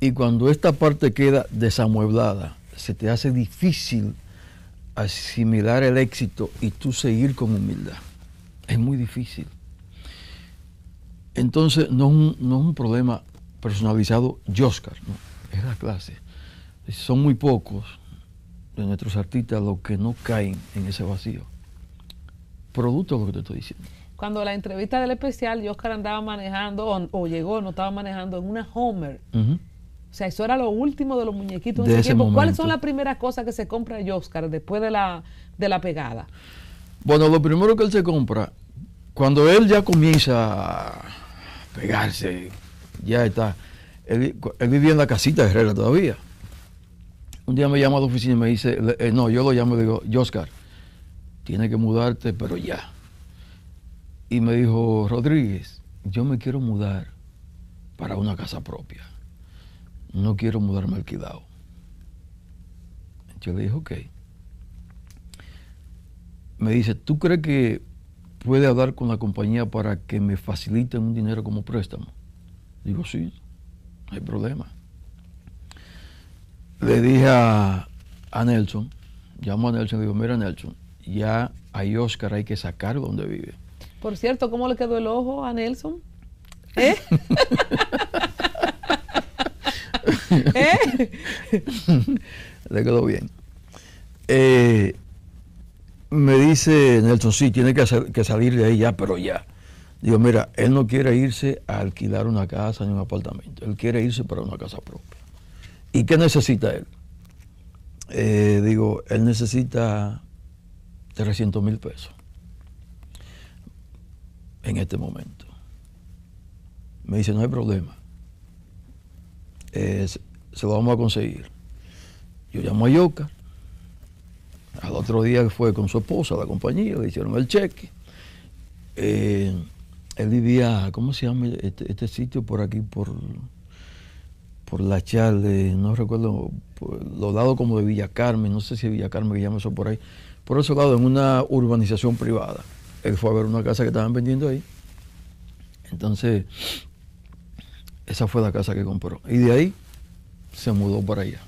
Y cuando esta parte queda desamueblada, se te hace difícil asimilar el éxito y tú seguir con humildad. Es muy difícil. Entonces, no es un, no es un problema personalizado Oscar, no, es la clase. Son muy pocos de nuestros artistas los que no caen en ese vacío. Producto de lo que te estoy diciendo. Cuando la entrevista del especial, Oscar andaba manejando, o, o llegó, no estaba manejando, en una Homer. Sea, eso era lo último de los muñequitos en De ese ese tiempo. ¿Cuáles son las primeras cosas que se compra Oscar después de la, de la pegada? Bueno, lo primero que él se compra, cuando él ya comienza a pegarse, ya está. Él, él vivía en la casita de Herrera todavía. Un día me llama a la oficina y me dice, eh, no, yo lo llamo y le digo, Oscar, tiene que mudarte, pero ya. Y me dijo, Rodríguez, yo me quiero mudar para una casa propia. No quiero mudarme alquilado. Yo le dije, ok me dice, ¿tú crees que puede hablar con la compañía para que me faciliten un dinero como préstamo? Digo, sí, no hay problema. Le dije a, a Nelson, llamo a Nelson y digo, mira Nelson, ya a Oscar hay que sacar donde vive. Por cierto, ¿cómo le quedó el ojo a Nelson? ¿Eh? ¿Eh? Le quedó bien. Eh, me dice Nelson, sí, tiene que, salir de ahí ya, pero ya. Digo, mira, él no quiere irse a alquilar una casa ni un apartamento, él quiere irse para una casa propia. ¿Y qué necesita él? Eh, digo, él necesita 300 mil pesos en este momento. Me dice, no hay problema, Se, lo vamos a conseguir. Yo llamo a Yoka. Al otro día fue con su esposa a la compañía, le hicieron el cheque. Eh, él vivía, ¿cómo se llama este, este sitio por aquí? Por, por la Charle, no recuerdo, los lados como de Villa Carmen, no sé si Villa Carmen que llama eso por ahí. Por ese lado, en una urbanización privada. Él fue a ver una casa que estaban vendiendo ahí. Entonces, esa fue la casa que compró. Y de ahí se mudó para allá.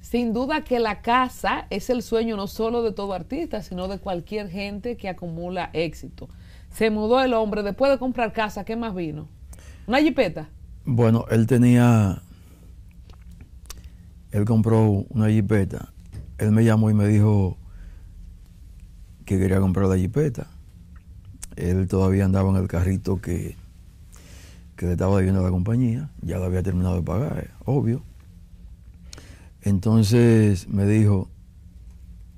Sin duda que la casa es el sueño no solo de todo artista, sino de cualquier gente que acumula éxito. Se mudó el hombre, después de comprar casa, ¿qué más vino? ¿Una jipeta? Bueno, él tenía, él compró una jipeta. Él me llamó y me dijo que quería comprar la jipeta. Él todavía andaba en el carrito que, que le estaba debiendo a la compañía. Ya lo había terminado de pagar, eh, obvio. Entonces me dijo,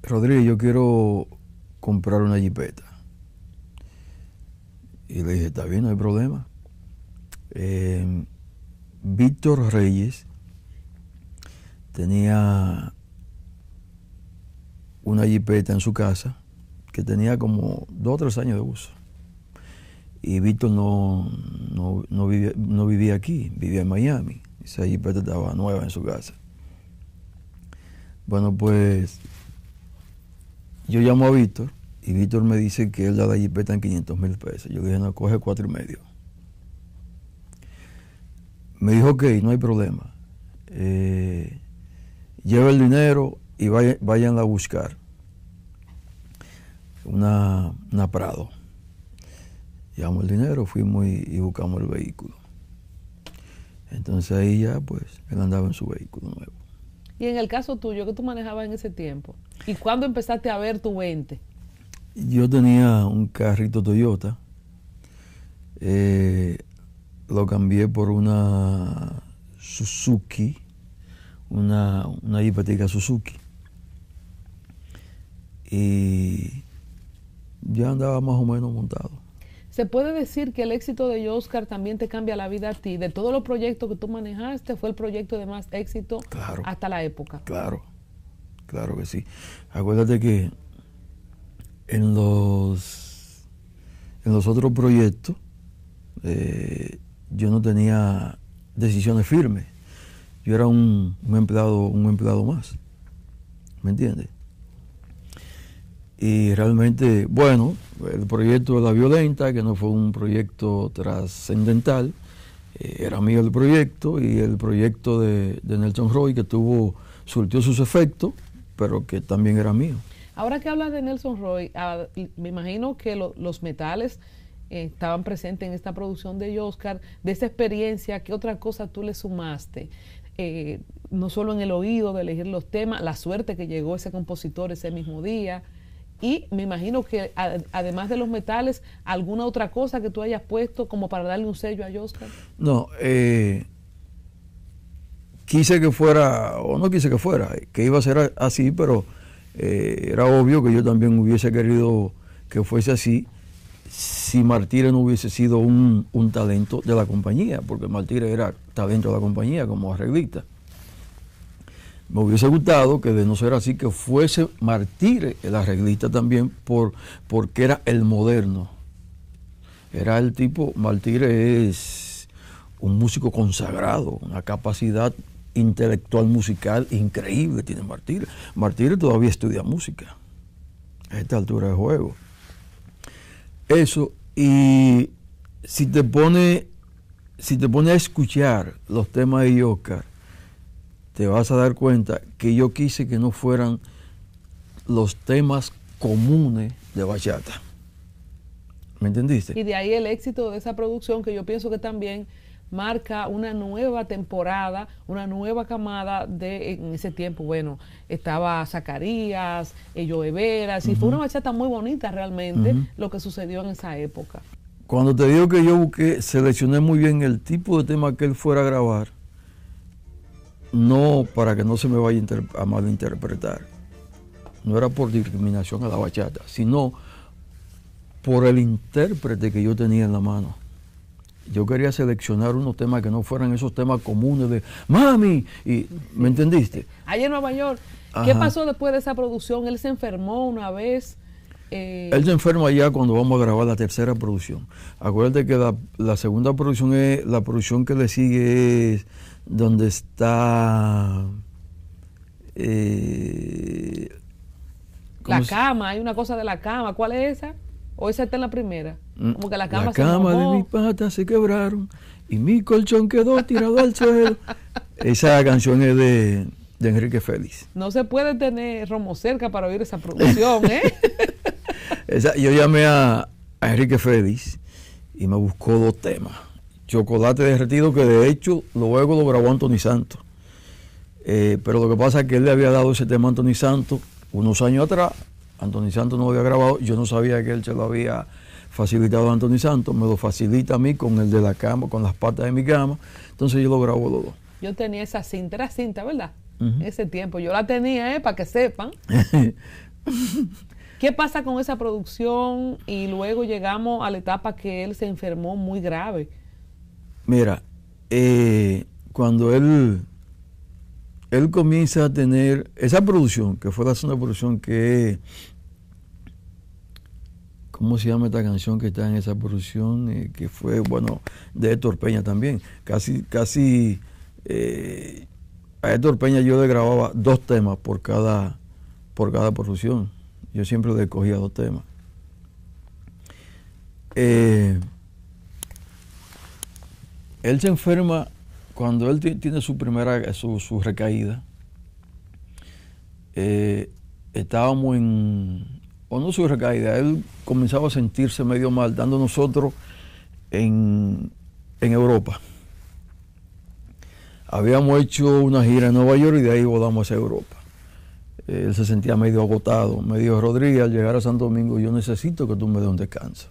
Rodríguez, yo quiero comprar una jipeta. Y le dije, está bien, no hay problema. Eh, Víctor Reyes tenía una jipeta en su casa que tenía como dos o tres años de uso. Y Víctor no, no, no vivía, no vivía aquí, vivía en Miami. Esa jipeta estaba nueva en su casa. Bueno, pues yo llamo a Víctor y Víctor me dice que él da la jipeta en 500 mil pesos. Yo le dije, no, coge cuatro y medio. Me dijo, ok, no hay problema. Eh, lleva el dinero y vaya, váyanla a buscar. Una, una Prado. Llevamos el dinero, fuimos y, y buscamos el vehículo. Entonces ahí ya, pues, él andaba en su vehículo nuevo. Y en el caso tuyo, ¿qué tú manejabas en ese tiempo? ¿Y cuándo empezaste a ver tu 20? Yo tenía un carrito Toyota. eh, lo cambié por una Suzuki, una, una Suzuki. Y ya andaba más o menos montado. ¿Se puede decir que el éxito de Oscar también te cambia la vida a ti? De todos los proyectos que tú manejaste, fue el proyecto de más éxito Claro. hasta la época. Claro, claro que sí. Acuérdate que en los, en los otros proyectos eh, yo no tenía decisiones firmes. Yo era un, un empleado, un empleado más. ¿Me entiendes? Y realmente, bueno, el proyecto de La Violenta, que no fue un proyecto trascendental, eh, era mío el proyecto, y el proyecto de, Nelson Roy, que tuvo, surtió sus efectos, pero que también era mío. Ahora que hablas de Nelson Roy, ah, me imagino que lo- los metales eh, estaban presentes en esta producción de Oscar, de esa experiencia, ¿qué otra cosa tú le sumaste? Eh, no solo en el oído de elegir los temas, la suerte que llegó ese compositor ese mismo día. Y me imagino que a- además de los metales, alguna otra cosa que tú hayas puesto como para darle un sello a Oscar. No, eh, quise que fuera, o no quise que fuera, que iba a ser así, pero eh, era obvio que yo también hubiese querido que fuese así si Martínez no hubiese sido un, un talento de la compañía, porque Martínez era talento de la compañía como arreglista. Me hubiese gustado que de no ser así, que fuese Martínez el arreglista también, por, porque era el moderno. Era el tipo, Martínez es un músico consagrado, una capacidad intelectual musical increíble tiene Martínez. Martínez todavía estudia música a esta altura de juego. Eso, y si te pone, si te pone a escuchar los temas de Oscar, te vas a dar cuenta que yo quise que no fueran los temas comunes de bachata. ¿Me entendiste? Y de ahí el éxito de esa producción que yo pienso que también marca una nueva temporada, una nueva camada de en ese tiempo, bueno, estaba Zacarías, Joe Veras, y fue una bachata muy bonita realmente lo que sucedió en esa época. Cuando te digo que yo busqué, seleccioné muy bien el tipo de tema que él fuera a grabar, no para que no se me vaya a inter- a malinterpretar. No era por discriminación a la bachata, sino por el intérprete que yo tenía en la mano. Yo quería seleccionar unos temas que no fueran esos temas comunes de mami, y ¿me entendiste? Allá en Nueva York, ¿qué Ajá. pasó después de esa producción? Él se enfermó una vez. eh, Él se enferma ya cuando vamos a grabar la tercera producción. Acuérdate que la, la segunda producción es, la producción que le sigue es donde está eh, ¿cómo la se- cama, hay una cosa de la cama, ¿cuál es esa? ¿O esa está en la primera? Mm, Como que la cama, se cama de mis patas se quebraron y mi colchón quedó tirado al suelo. Esa canción es de, de Enrique Félix. No se puede tener Romo cerca para oír esa producción, ¿eh? Esa- yo llamé a, a Enrique Félix y me buscó dos temas. Chocolate derretido, que de hecho luego lo grabó Anthony Santos. Eh, pero lo que pasa es que él le había dado ese tema a Anthony Santos unos años atrás. Anthony Santos no lo había grabado. Yo no sabía que él se lo había facilitado a Anthony Santos. Me lo facilita a mí con el de la cama, con las patas de mi cama. Entonces yo lo grabo los dos. Yo tenía esa cinta, era cinta, ¿verdad? Ese tiempo. Yo la tenía, ¿eh? Para que sepan. ¿Qué pasa con esa producción? Y luego llegamos a la etapa que él se enfermó muy grave. Mira, eh, cuando él, él comienza a tener esa producción, que fue la segunda producción que, ¿cómo se llama esta canción que está en esa producción? Eh, que fue, bueno, de Héctor Peña también. Casi, casi, eh, a Héctor Peña yo le grababa dos temas por cada, por cada producción. Yo siempre le cogía dos temas. Eh, él se enferma cuando él ti- tiene su primera su, su recaída. eh, estábamos en, o no su recaída, él comenzaba a sentirse medio mal, dando nosotros en, en Europa. Habíamos hecho una gira en Nueva York y de ahí volamos a Europa. Él se sentía medio agotado. Me dijo, Rodríguez, al llegar a Santo Domingo, yo necesito que tú me des un descanso.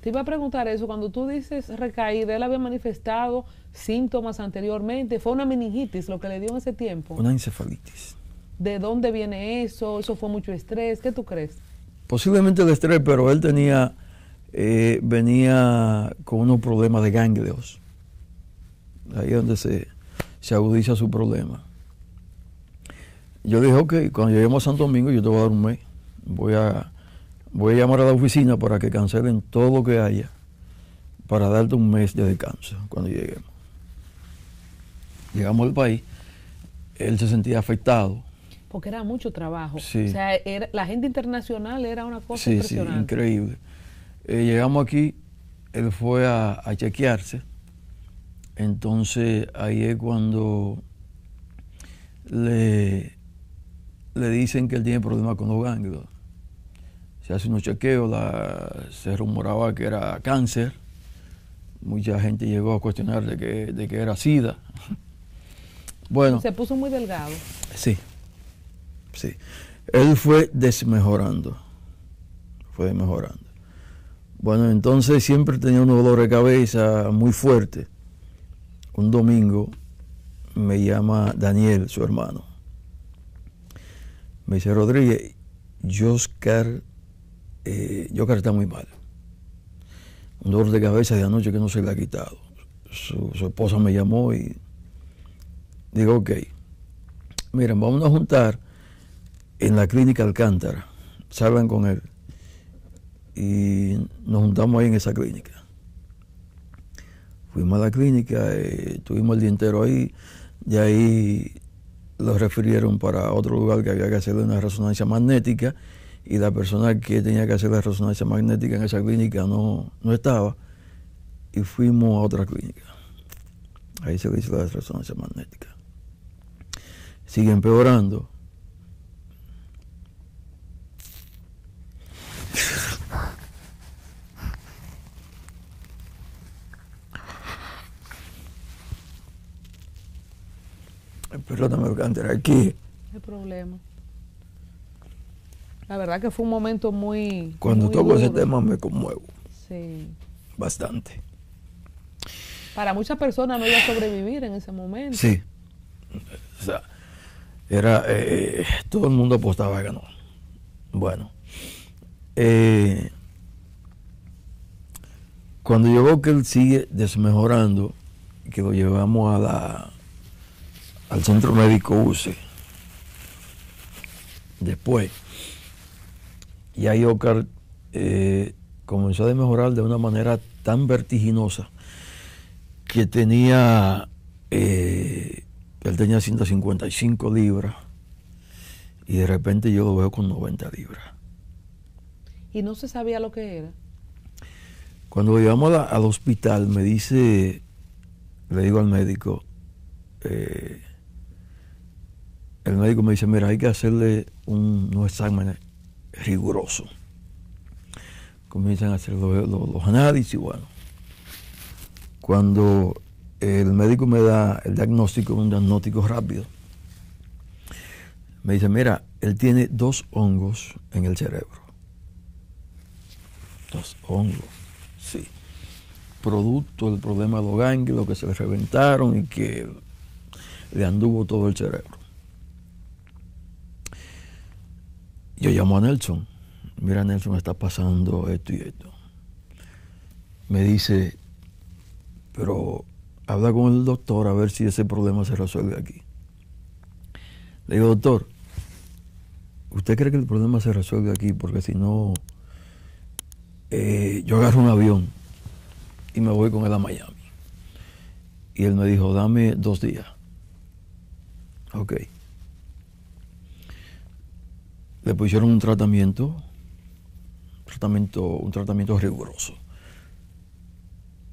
Te iba a preguntar eso. Cuando tú dices recaída, él había manifestado síntomas anteriormente. Fue una meningitis lo que le dio en ese tiempo. Una encefalitis. ¿De dónde viene eso? ¿Eso fue mucho estrés? ¿Qué tú crees? Posiblemente el estrés, pero él tenía, eh, venía con unos problemas de ganglios. Ahí es donde se, se agudiza su problema. Yo dije, ok, cuando lleguemos a Santo Domingo yo te voy a dar un mes. Voy a, voy a llamar a la oficina para que cancelen todo lo que haya para darte un mes de descanso cuando lleguemos. Llegamos al país, él se sentía afectado Porque era mucho trabajo. Sí. O sea, era- la gente internacional era una cosa Sí, sí, impresionante. increíble. Eh, llegamos aquí, él fue a, a chequearse. Entonces ahí es cuando le, le dicen que él tiene problemas con los ganglios. Se hace unos chequeos, la- se rumoraba que era cáncer. Mucha gente llegó a cuestionar de que, de que era SIDA. Bueno, Se puso muy delgado. Sí, sí. Él fue desmejorando, fue desmejorando. Bueno, entonces siempre tenía un dolor de cabeza muy fuerte. Un domingo me llama Daniel, su hermano. Me dice, Rodríguez, Joscar, eh, Joscar está muy mal. Un dolor de cabeza de anoche que no se le ha quitado. Su, su esposa me llamó y digo, ok, miren, vamos a juntar en la clínica Alcántara, salgan con él. Y nos juntamos ahí en esa clínica. Fuimos a la clínica, eh, estuvimos el día entero ahí, y ahí los refirieron para otro lugar que había que hacerle una resonancia magnética y la persona que tenía que hacer la resonancia magnética en esa clínica no, no estaba y fuimos a otra clínica. Ahí se hizo la resonancia magnética sigue empeorando. Perdóname, Alcántara, aquí, hay problema. La verdad que fue un momento muy. cuando muy toco ese duro. tema me conmuevo Sí. bastante. Para muchas personas no iba a sobrevivir en ese momento. Sí. O sea, era, eh, todo el mundo apostaba que no. Bueno, eh, cuando yo veo que él sigue desmejorando, que lo llevamos a la, al centro médico UCE, después, y ahí Oscar eh, comenzó a desmejorar de una manera tan vertiginosa que tenía, eh, él tenía 155 libras y de repente yo lo veo con 90 libras. Y no se sabía lo que era. Cuando a la- al hospital me dice, le digo al médico, eh, el médico me dice, mira, hay que hacerle un- unos exámenes rigurosos. Comienzan a hacer los, los- los análisis, bueno. Cuando el médico me da el diagnóstico, un diagnóstico rápido, me dice, mira, él tiene dos hongos en el cerebro. Dos hongos, sí. Producto del problema de los ganglios que se le reventaron y que le anduvo todo el cerebro. Yo llamo a Nelson. Mira, Nelson, está pasando esto y esto. Me dice, pero habla con el doctor a ver si ese problema se resuelve aquí. Le digo, doctor, ¿usted cree que el problema se resuelve aquí? Porque si no, eh, yo agarro un avión y me voy con él a Miami. Y él me dijo, dame dos días. Ok. Le pusieron un tratamiento, tratamiento, un tratamiento riguroso.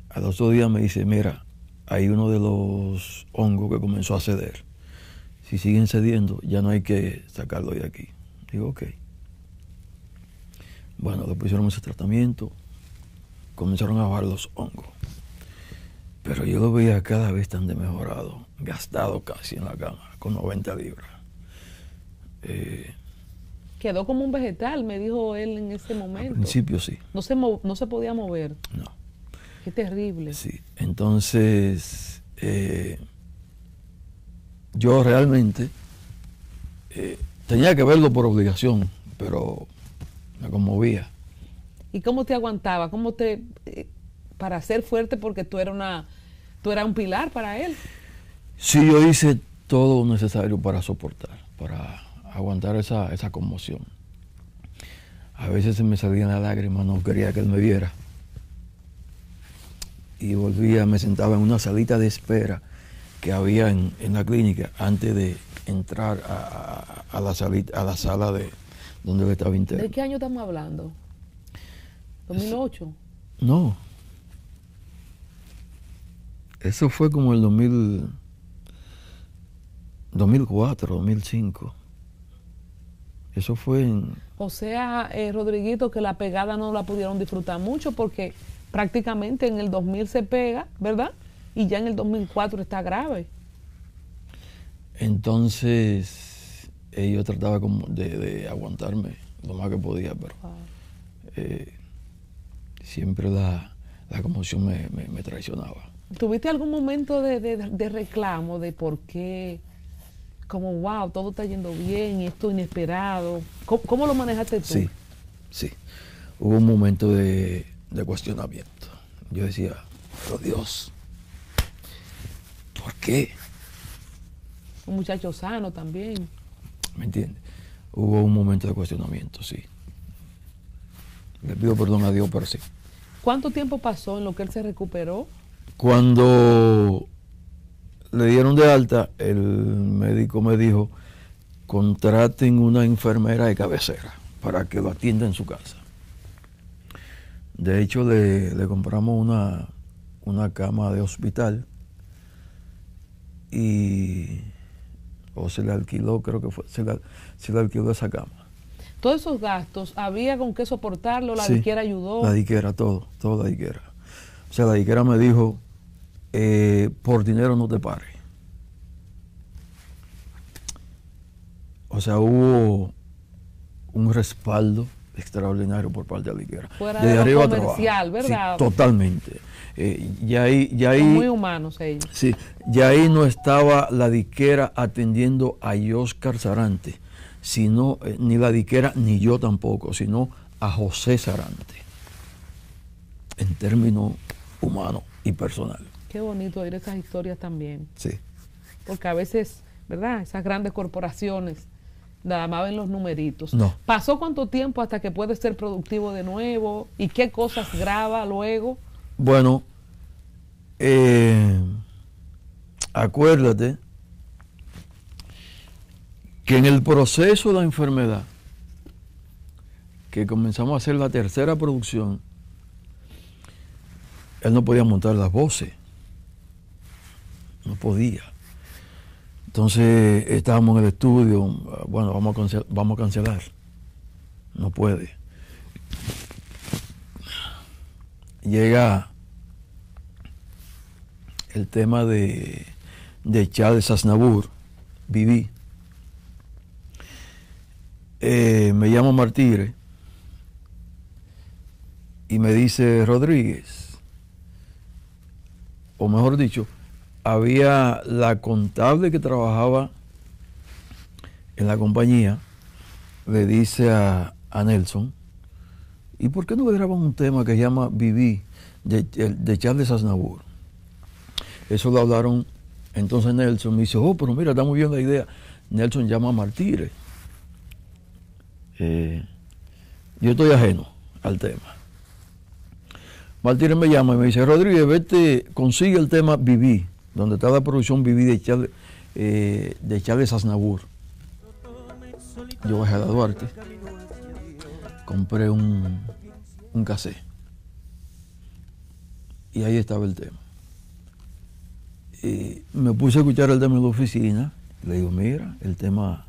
A los dos días me dice, mira, hay uno de los hongos que comenzó a ceder. Si siguen cediendo, ya no hay que sacarlo de aquí. Digo, ok. Bueno, le pusieron ese tratamiento, comenzaron a bajar los hongos. Pero yo lo veía cada vez tan demejorado, gastado casi en la cama, con 90 libras. Eh, Quedó como un vegetal, me dijo él en ese al momento. principio sí, No se, no se podía mover. no. Qué terrible. Sí, entonces eh, yo realmente eh, tenía que verlo por obligación, pero me conmovía. ¿Y cómo te aguantaba? ¿Cómo te eh, para ser fuerte porque tú eras una tú eras un pilar para él? Sí, yo hice todo lo necesario para soportar, para aguantar esa, esa conmoción. A veces se me salían las lágrimas, no quería que él me viera. Y volvía, me sentaba en una salita de espera que había en, en la clínica antes de, entrar a, a- a la, salita, a la sala de donde él estaba interno. ¿De qué año estamos hablando? ¿2008? No. Eso fue como el 2000, 2004, 2005. Eso fue en... O sea, eh, Rodriguito, que la pegada no la pudieron disfrutar mucho porque prácticamente en el 2000 se pega, ¿verdad? Y ya en el 2004 está grave. Entonces, eh, yo trataba como de, de aguantarme lo más que podía, pero eh, siempre la, la conmoción me, me- me traicionaba. ¿Tuviste algún momento de, de- de reclamo de por qué? Como, wow, todo está yendo bien, esto inesperado. ¿Cómo, cómo lo manejaste tú? Sí, sí. Hubo un momento de, de cuestionamiento. Yo decía, pero Dios, ¿por qué? Un muchacho sano también. ¿Me entiendes? Hubo un momento de cuestionamiento, sí. Le pido perdón a Dios, pero sí. ¿Cuánto tiempo pasó en lo que él se recuperó? Cuando le dieron de alta, el médico me dijo, contraten una enfermera de cabecera para que lo atienda en su casa. De hecho, le, le compramos una, una cama de hospital y o se le alquiló, creo que fue, se le, se le alquiló esa cama. Todos esos gastos, ¿había con qué soportarlo? ¿La Sí, diquera ayudó? La diquera, todo, todo la diquera. O sea, la diquera me dijo, eh, por dinero no te pares. O sea, hubo un respaldo extraordinario por parte de la diquera. Fuera de arriba abajo. comercial, ¿verdad? Sí, totalmente. Eh, ya ahí, ya ahí, Son muy humanos ellos. Sí, y ahí no estaba la diquera atendiendo a Oscar Sarante, sino, eh, ni la diquera ni yo tampoco, sino a José Sarante, en términos humanos y personal. Qué bonito oír esas historias también. Sí. Porque a veces, ¿verdad? Esas grandes corporaciones nada más ven los numeritos. No. ¿Pasó cuánto tiempo hasta que puede ser productivo de nuevo? ¿Y qué cosas graba luego? Bueno, eh, acuérdate que en el proceso de la enfermedad, que comenzamos a hacer la tercera producción, él no podía montar las voces. No podía. Entonces estábamos en el estudio, bueno, vamos a, cancel- vamos cancelar. No puede. Llega el tema de, de Charles Aznavour, viví. Eh, me llama Martínez y me dice Rodríguez, o mejor dicho, había la contable que trabajaba en la compañía, le dice a, a Nelson, ¿y por qué no graban un tema que se llama Viví de, de Charles Aznavour? Eso lo hablaron entonces Nelson, me dice, oh, pero mira, está muy bien la idea. Nelson llama a Martínez. Eh, yo estoy ajeno al tema. Martínez me llama y me dice, Rodríguez, vete, consigue el tema Viví, donde está la producción Viví de Charles, eh, de Charles. Yo bajé a la Duarte, compré un, un cassette y ahí estaba el tema. Y me puse a escuchar el tema en la oficina, le digo, mira, el tema,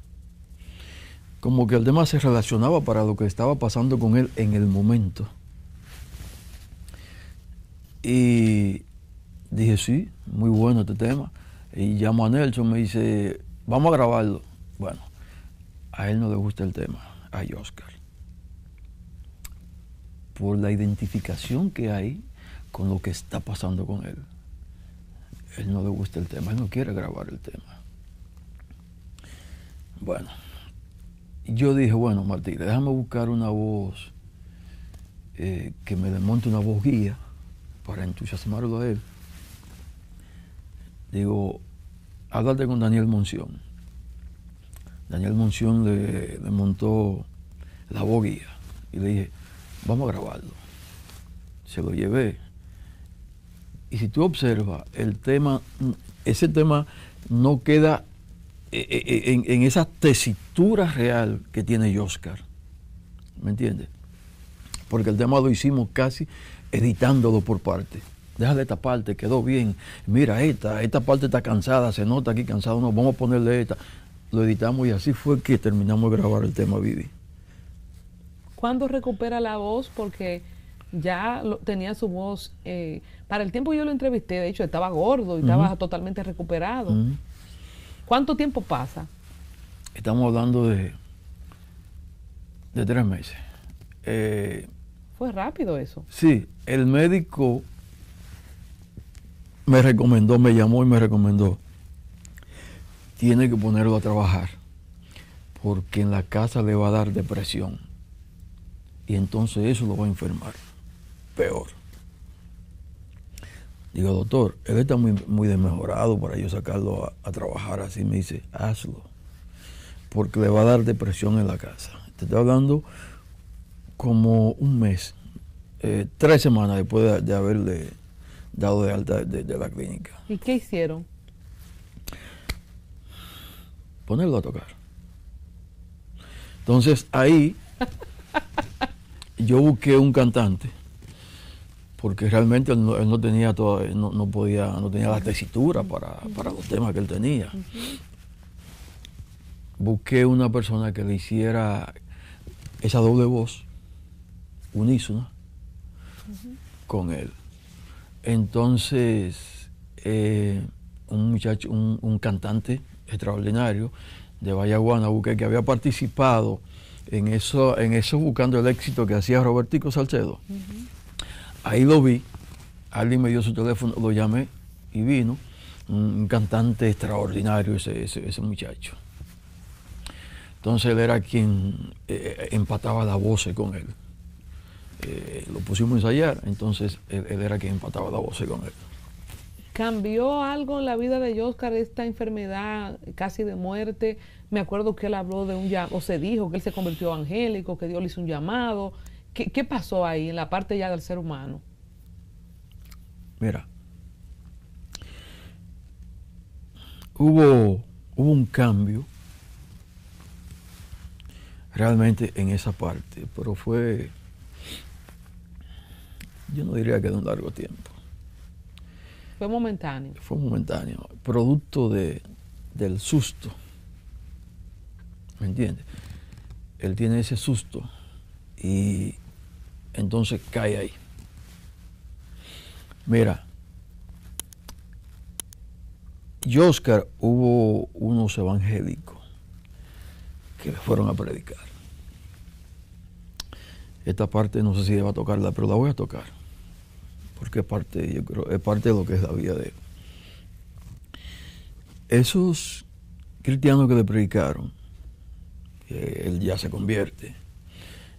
como que el tema se relacionaba para lo que estaba pasando con él en el momento. Y dije, sí, muy bueno este tema. Y llamo a Nelson, me dice, vamos a grabarlo. Bueno, a él no le gusta el tema, a Oscar. Por la identificación que hay con lo que está pasando con él. Él no le gusta el tema, él no quiere grabar el tema. Bueno, yo dije, bueno, Martínez, déjame buscar una voz eh, que me desmonte una voz guía para entusiasmarlo a él. Digo, háblate con Daniel Monción. Daniel Monción le, montó la voz guía y le dije, vamos a grabarlo. Se lo llevé. Y si tú observas, el tema, ese tema no queda eh, eh, en, en esa tesitura real que tiene Oscar. ¿Me entiendes? Porque el tema lo hicimos casi editándolo por parte. Déjale esta parte, quedó bien. Mira esta, esta parte está cansada, se nota aquí cansado, no, vamos a ponerle esta. Lo editamos y así fue que terminamos de grabar el tema Vivi. ¿Cuándo recupera la voz? Porque ya lo- tenía su voz. eh, para el tiempo yo lo entrevisté, de hecho, estaba gordo y estaba totalmente recuperado. ¿Cuánto tiempo pasa? Estamos hablando de, de tres meses. Eh, Fue rápido eso. Sí, el médico me recomendó, me llamó y me recomendó, tiene que ponerlo a trabajar, porque en la casa le va a dar depresión. Y entonces eso lo va a enfermar. Peor. Digo, doctor, él está muy, muy desmejorado para yo sacarlo a, trabajar así. Me dice, hazlo, porque le va a dar depresión en la casa. Te estoy hablando como un mes, eh, tres semanas después de, de haberle dado de alta de, de la clínica. ¿Y qué hicieron? Ponerlo a tocar. Entonces ahí yo busqué un cantante porque realmente él no, él no tenía toda, no, no podía, no tenía la tesitura para, para los temas que él tenía. Busqué una persona que le hiciera esa doble voz unísona con él. Entonces, eh, un muchacho, un, un cantante extraordinario de Vallaguana, que había participado en eso, en eso buscando el éxito que hacía Robertico Salcedo. Ahí lo vi, alguien me dio su teléfono, lo llamé y vino. Un, un cantante extraordinario ese, ese, ese muchacho. Entonces él era quien eh, empataba la voz con él. Eh, lo pusimos a ensayar, entonces él, él era quien empataba la voz con él. ¿Cambió algo en la vida de Oscar esta enfermedad casi de muerte? Me acuerdo que él habló de un llamado, o se dijo que él se convirtió evangélico, que Dios le hizo un llamado. ¿Qué, qué pasó ahí en la parte ya del ser humano? Mira, hubo, hubo un cambio realmente en esa parte, pero fue, yo no diría que de un largo tiempo, Fue momentáneo. fue momentáneo, producto de, del susto, ¿me entiendes? Él tiene ese susto y entonces cae ahí. Mira, y Oscar hubo unos evangélicos que le fueron a predicar. Esta parte no sé si va a tocarla, pero la voy a tocar. Porque parte, yo creo, es parte de lo que es la vida de él. Esos cristianos que le predicaron, él ya se convierte.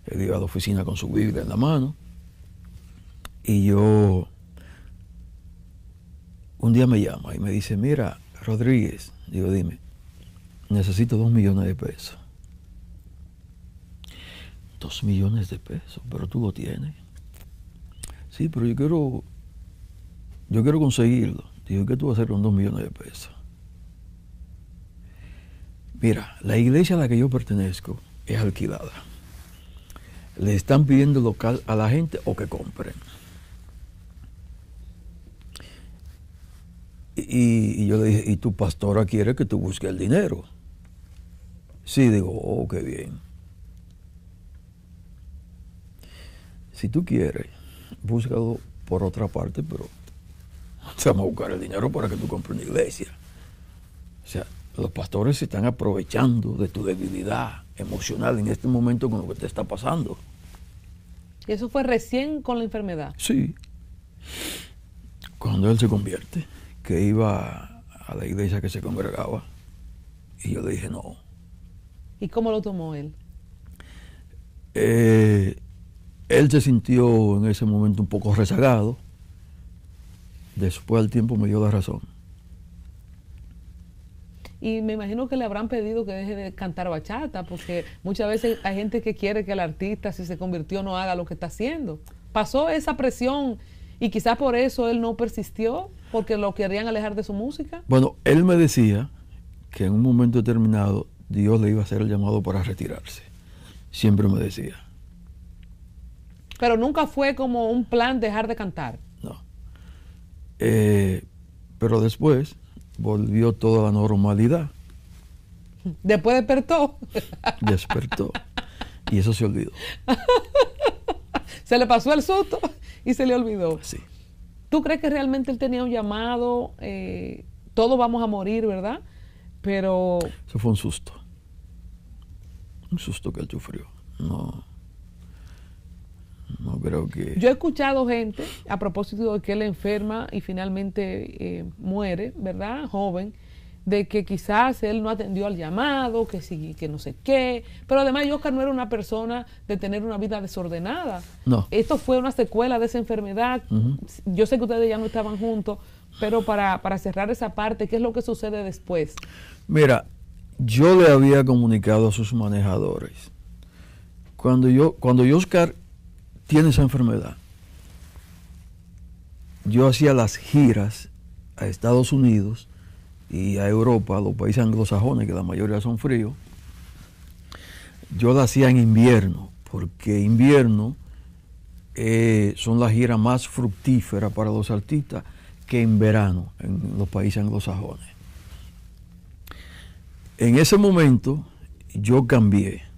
Él iba a la oficina con su Biblia en la mano. Y yo un día me llama y me dice, mira, Rodríguez, digo, dime, necesito dos millones de pesos. Dos millones de pesos, pero tú lo tienes. Sí, pero yo quiero, yo quiero conseguirlo. Digo, ¿qué tú vas a hacer con dos millones de pesos? Mira, la iglesia a la que yo pertenezco es alquilada. Le están pidiendo local a la gente o que compren. Y, y yo le dije, ¿y tu pastora quiere que tú busques el dinero? Sí, digo, oh, qué bien. Si tú quieres, búscalo por otra parte, pero vamos a buscar el dinero para que tú compres una iglesia. O sea, los pastores se están aprovechando de tu debilidad emocional en este momento con lo que te está pasando. Y eso fue recién con la enfermedad. Sí. Cuando él se convierte, que iba a la iglesia que se congregaba, y yo le dije, no. ¿Y cómo lo tomó él? Eh, él se sintió en ese momento un poco rezagado. Después al tiempo me dio la razón. Y me imagino que le habrán pedido que deje de cantar bachata, porque muchas veces hay gente que quiere que el artista, si se convirtió, no haga lo que está haciendo. Pasó esa presión y quizás por eso él no persistió, porque lo querían alejar de su música. Bueno, él me decía que en un momento determinado Dios le iba a hacer el llamado para retirarse. Siempre me decía. Pero nunca fue como un plan dejar de cantar. No. Eh, pero después volvió toda la normalidad. Después despertó. Despertó. Y eso se olvidó. se le pasó el susto y se le olvidó. Sí. ¿Tú crees que realmente él tenía un llamado? Eh, todos vamos a morir, ¿verdad? Pero... Eso fue un susto. Un susto que él sufrió. No. No creo que... Yo he escuchado gente, a propósito de que él enferma y finalmente eh, muere, ¿verdad? Joven, de que quizás él no atendió al llamado, que sí, que no sé qué. Pero además Oscar no era una persona de tener una vida desordenada. No. Esto fue una secuela de esa enfermedad. Yo sé que ustedes ya no estaban juntos, pero para, para cerrar esa parte, ¿qué es lo que sucede después? Mira, yo le había comunicado a sus manejadores. Cuando yo, cuando Oscar tiene esa enfermedad, yo hacía las giras a Estados Unidos y a Europa, a los países anglosajones, que la mayoría son fríos, yo las hacía en invierno, porque invierno eh, son las giras más fructíferas para los artistas que en verano en los países anglosajones. En ese momento yo cambié.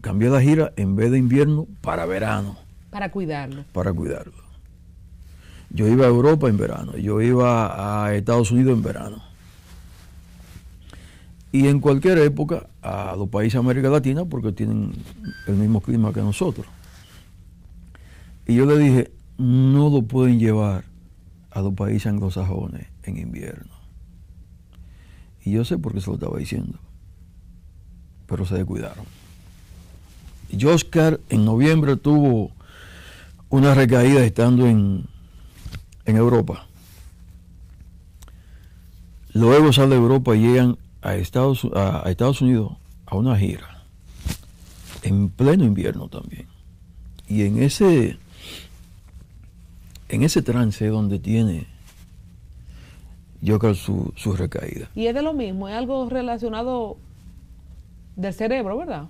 Cambié la gira en vez de invierno para verano. Para cuidarlo. Para cuidarlo. Yo iba a Europa en verano, yo iba a Estados Unidos en verano. Y en cualquier época a los países de América Latina porque tienen el mismo clima que nosotros. Y yo le dije, no lo pueden llevar a los países anglosajones en invierno. Y yo sé por qué se lo estaba diciendo. Pero se descuidaron. Y Oscar en noviembre tuvo una recaída estando en, en Europa. Luego sale de Europa y llegan a Estados, a, a Estados Unidos a una gira. En pleno invierno también. Y en ese, en ese trance donde tiene creo su, su recaída. Y es de lo mismo, es algo relacionado del cerebro, ¿verdad?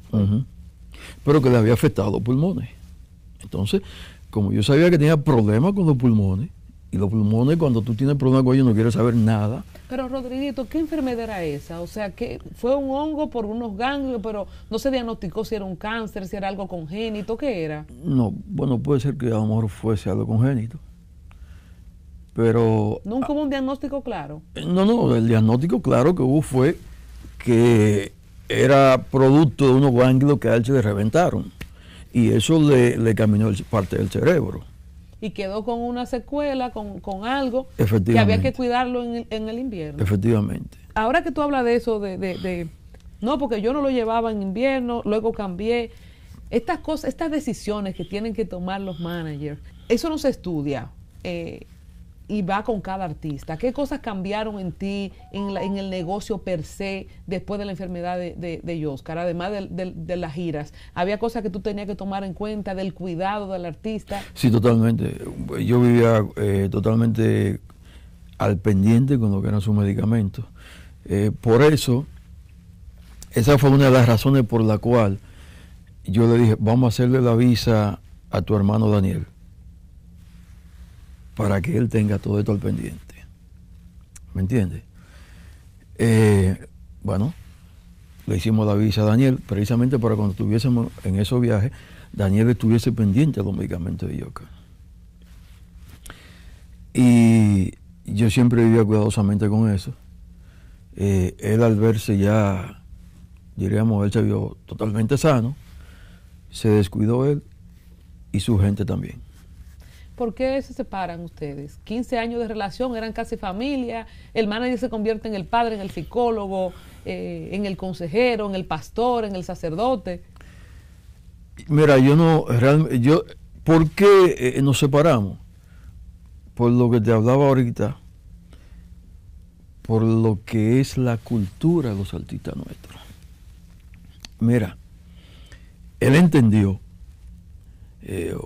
Pero que le había afectado los pulmones. Entonces, como yo sabía que tenía problemas con los pulmones, y los pulmones cuando tú tienes problemas con ellos no quieres saber nada, Pero Rodriguito, ¿qué enfermedad era esa? O sea, que fue un hongo por unos ganglios, pero no se diagnosticó si era un cáncer, si era algo congénito, ¿qué era? no, bueno, puede ser que a lo mejor fuese algo congénito. Pero Nunca hubo un diagnóstico claro. No, no, el diagnóstico claro que hubo fue que era producto de unos ganglios que a él se le reventaron. Y eso le, le caminó el- parte del cerebro. Y quedó con una secuela, con, con algo que había que cuidarlo en el, en el invierno. Efectivamente. Ahora que tú hablas de eso, de, de- de- no, porque yo no lo llevaba en invierno, luego cambié. Estas cosas, estas decisiones que tienen que tomar los managers, eso no se estudia eh, y va con cada artista. ¿Qué cosas cambiaron en ti, en, la- en el negocio per se, después de la enfermedad de, de, de Oscar, además del- de, las giras? ¿Había cosas que tú tenías que tomar en cuenta del cuidado del artista? Sí, totalmente. Yo vivía eh, totalmente al pendiente con lo que eran sus medicamentos. Eh, por eso, esa fue una de las razones por la cual yo le dije, vamos a hacerle la visa a tu hermano Daniel, para que él tenga todo esto al pendiente. ¿Me entiendes? Eh, bueno, le hicimos la visa a Daniel, precisamente para cuando estuviésemos en esos viajes, Daniel estuviese pendiente de los medicamentos de Yoka. Y yo siempre vivía cuidadosamente con eso. Eh, él al verse ya, diríamos, él se vio totalmente sano, se descuidó él y su gente también. ¿Por qué se separan ustedes? 15 años de relación, eran casi familia, el manager se convierte en el padre, en el psicólogo, eh, en el consejero, en el pastor, en el sacerdote. Mira, yo no, realmente, yo, ¿por qué eh, nos separamos? Por lo que te hablaba ahorita, por lo que es la cultura de los artistas nuestros. Mira, él entendió, eh,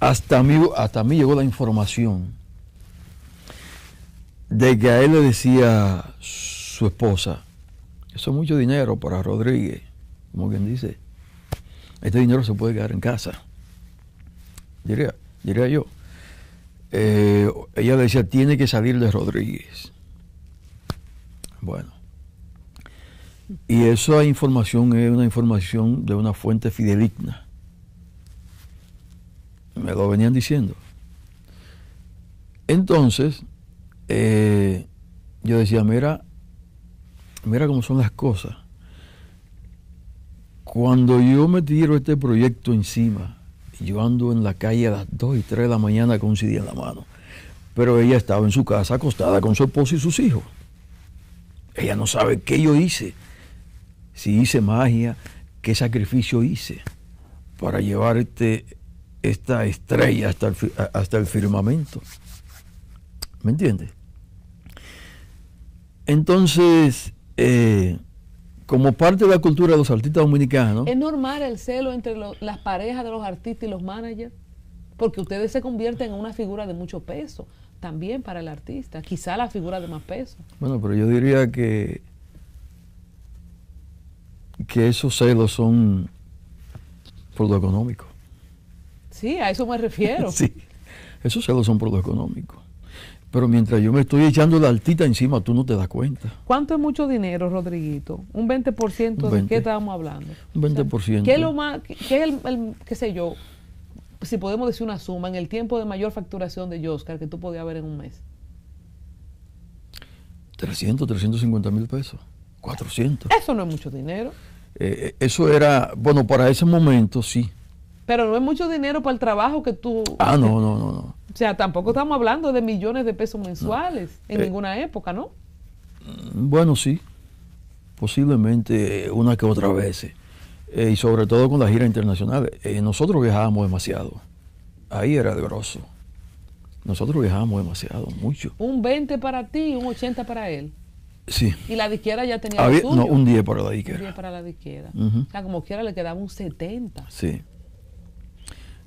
hasta, mí, mí llegó la información de que a él le decía su esposa, eso es mucho dinero para Rodríguez, como quien dice, este dinero se puede quedar en casa, diría, diría yo. Eh, ella le decía, tiene que salir de Rodríguez. Bueno, y esa información es una información de una fuente fideligna. Me lo venían diciendo. Entonces, eh, yo decía, mira, mira cómo son las cosas. Cuando yo me tiro este proyecto encima, yo ando en la calle a las 2 y 3 de la mañana con un CD en la mano, pero ella estaba en su casa acostada con su esposo y sus hijos. Ella no sabe qué yo hice, si hice magia, qué sacrificio hice para llevar este, esta estrella hasta el, hasta el firmamento. ¿Me entiendes? Entonces, eh, como parte de la cultura de los artistas dominicanos, ¿Es normal el celo entre lo- las parejas de los artistas y los managers? Porque ustedes se convierten en una figura de mucho peso también para el artista, quizá la figura de más peso. bueno, pero yo diría que, que esos celos son por lo económico. Sí, a eso me refiero. Sí, esos celos son por lo económico. Pero mientras yo me estoy echando la altita encima, tú no te das cuenta. ¿Cuánto es mucho dinero, Rodriguito? ¿Un 20% de Un 20. qué estábamos hablando? Un 20%. ¿Qué es lo más, qué es el, el- qué sé yo, si podemos decir una suma, en el tiempo de mayor facturación de Oscar que tú podías ver en un mes? 300, 350 mil pesos, 400. Eso no es mucho dinero, Eh, eh, eso era, bueno, para ese momento sí. Pero no es mucho dinero para el trabajo que tú... Ah, no, no, no, no. O sea, tampoco estamos hablando de millones de pesos mensuales en Eh, ninguna época, ¿no? Bueno, sí, posiblemente una que otra vez. Eh, y sobre todo con las giras internacionales. Eh, nosotros viajábamos demasiado. Ahí era de grosso. Nosotros viajábamos demasiado, mucho. Un 20 para ti y un 80 para él. Sí. Y la disquera ya tenía Había- lo suyo. no, un día para la Un disquera. día para la disquera. Ujú. O sea, como quiera le quedaba un 70. Sí.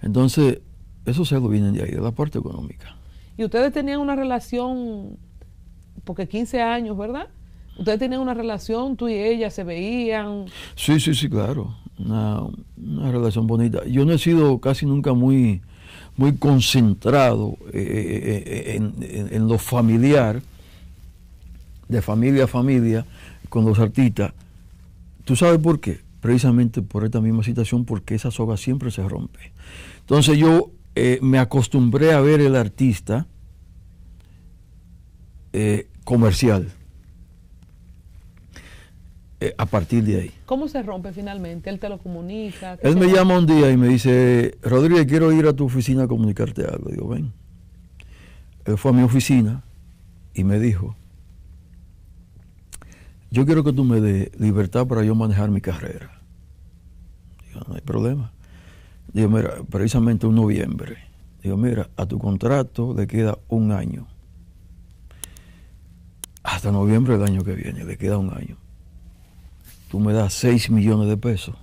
Entonces, esos celos vienen de ahí, de la parte económica. Y ustedes tenían una relación, porque 15 años, ¿verdad? Ustedes tenían una relación, tú y ella se veían. Sí, sí, sí, claro. Una, una relación bonita. Yo no he sido casi nunca muy, muy concentrado eh, eh, en, en- en lo familiar, de familia a familia, con los artistas. ¿Tú sabes por qué? Precisamente por esta misma situación, porque esa soga siempre se rompe. Entonces yo eh, me acostumbré a ver el artista eh, comercial. eh, a partir de ahí. ¿Cómo se rompe finalmente? Él te lo comunica. ¿qué Él me llama un día y me dice, Rodríguez, quiero ir a tu oficina a comunicarte algo. Digo, ven. Él fue a mi oficina y me dijo, yo quiero que tú me des libertad para yo manejar mi carrera. Digo, no hay problema. Digo, mira, precisamente un noviembre. Digo, mira, a tu contrato le queda un año. Hasta noviembre del año que viene, le queda un año. Tú me das 6 millones de pesos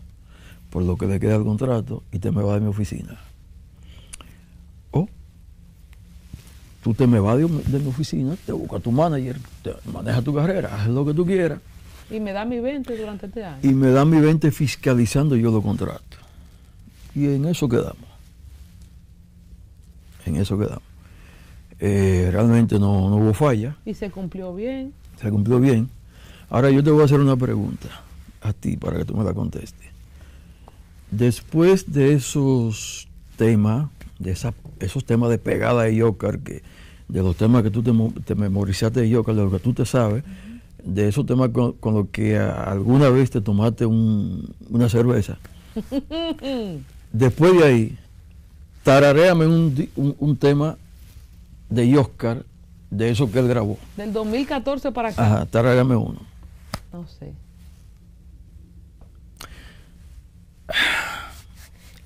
por lo que le queda el contrato y te me vas de mi oficina. O tú te me vas de, de mi oficina, te busca tu manager, te maneja tu carrera, haz lo que tú quieras Y me da mi 20 durante este año. y me dan mi 20 fiscalizando yo los contratos. Y en eso quedamos. En eso quedamos. Eh, realmente no, no hubo falla, Y se cumplió bien. se cumplió bien. Ahora yo te voy a hacer una pregunta a ti para que tú me la contestes. Después de esos temas, de esa- esos temas de pegada de Yocar, que, de los temas que tú te, mo- te memorizaste de Yocar, de lo que tú te sabes, de esos temas con, con los que a- alguna vez te tomaste un- una cerveza. Después de ahí, tararéame un, un, un tema de Yocar, de eso que él grabó. Del 2014 para acá. Ajá, tararéame uno. No sé.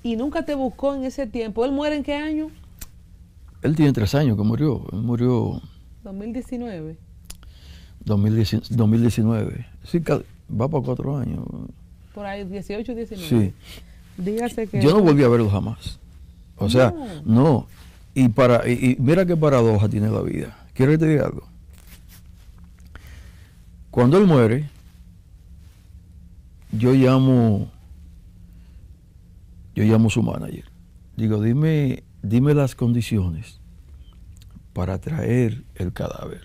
Y nunca te buscó en ese tiempo. ¿Él muere en qué año? Él tiene tres años que murió. Él murió 2019. 2010 2019. Sí, va para cuatro años. Por ahí, 18, 19. Sí. Dígase que. Yo no volví a verlo jamás. O sea, no. Y, para, y, y mira qué paradoja tiene la vida. ¿Quieres que te diga algo? Cuando él muere, yo llamo, yo llamo a su manager. Digo, dime, dime las condiciones para traer el cadáver.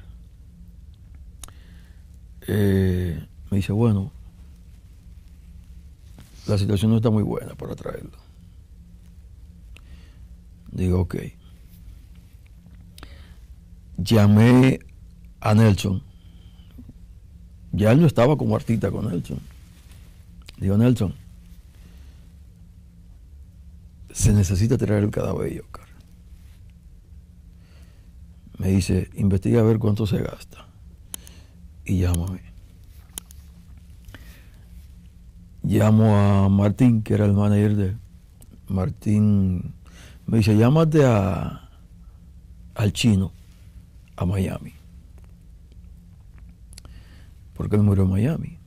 Eh, me dice, bueno, la situación no está muy buena para traerlo. Digo, ok. Llamé a Nelson. Ya él no estaba como artista con Nelson. Digo, Nelson, se necesita traer el cadáver de. Me dice, investiga a ver cuánto se gasta. Y llámame. Llamo a Martín, que era el manager de. Martín me dice, llámate a, al chino, a Miami. Porque él murió en Miami.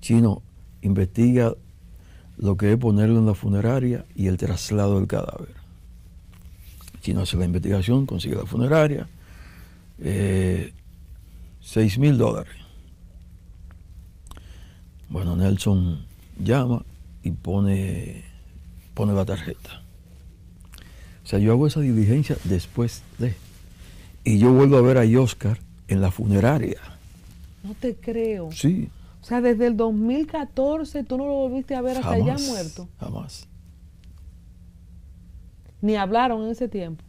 Chino, investiga lo que es ponerlo en la funeraria y el traslado del cadáver. Chino hace la investigación, consigue la funeraria, eh, seis mil dólares. Bueno, Nelson llama y pone, pone la tarjeta. O sea, yo hago esa diligencia después de. Y yo vuelvo a ver a Oscar en la funeraria. No te creo. Sí, O sea, desde el 2014 tú no lo volviste a ver hasta ya muerto. Jamás. Ni hablaron en ese tiempo.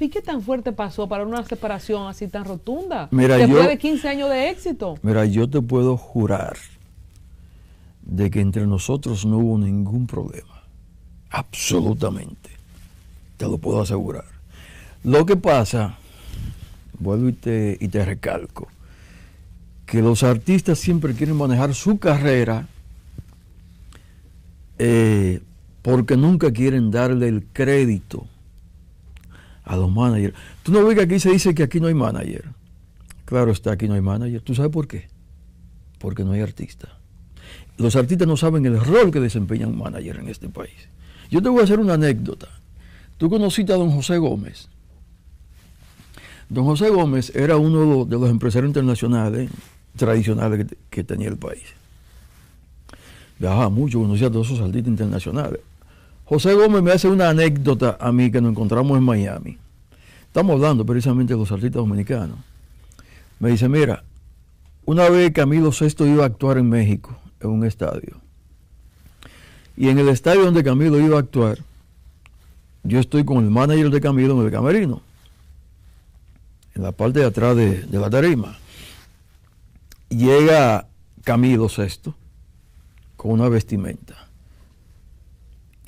¿Y qué tan fuerte pasó para una separación así tan rotunda? Mira, Después yo- de 15 años de éxito. Mira, yo te puedo jurar de que entre nosotros no hubo ningún problema. Absolutamente. Te lo puedo asegurar. Lo que pasa, vuelvo y te, y te recalco, que los artistas siempre quieren manejar su carrera eh, porque nunca quieren darle el crédito a los managers. Tú no ves que aquí se dice que aquí no hay manager. Claro está, aquí no hay manager. ¿Tú sabes por qué? Porque no hay artista. Los artistas no saben el rol que desempeña un manager en este país. Yo te voy a hacer una anécdota. Tú conociste a don José Gómez. Don José Gómez era uno de los, empresarios internacionales tradicionales que, que tenía el país. Viajaba mucho, conocía a todos esos artistas internacionales. José Gómez me hace una anécdota a mí que nos encontramos en Miami. Estamos hablando precisamente de los artistas dominicanos. Me dice, mira, una vez Camilo VI iba a actuar en México, en un estadio. Y en el estadio donde Camilo iba a actuar, yo estoy con el manager de Camilo en el camerino, en la parte de atrás de, la tarima. Llega Camilo VI con una vestimenta.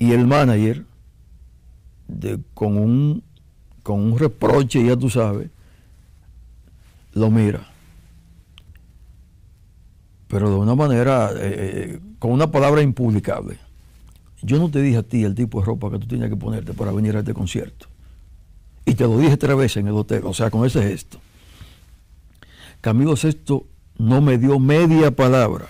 Y el manager, de, con, un, con un reproche, ya tú sabes, lo mira. Pero de una manera, eh, con una palabra impublicable. Yo no te dije a ti el tipo de ropa que tú tenías que ponerte para venir a este concierto. Y te lo dije tres veces en el hotel, o sea, con ese gesto. Camilo VI no me dio media palabra.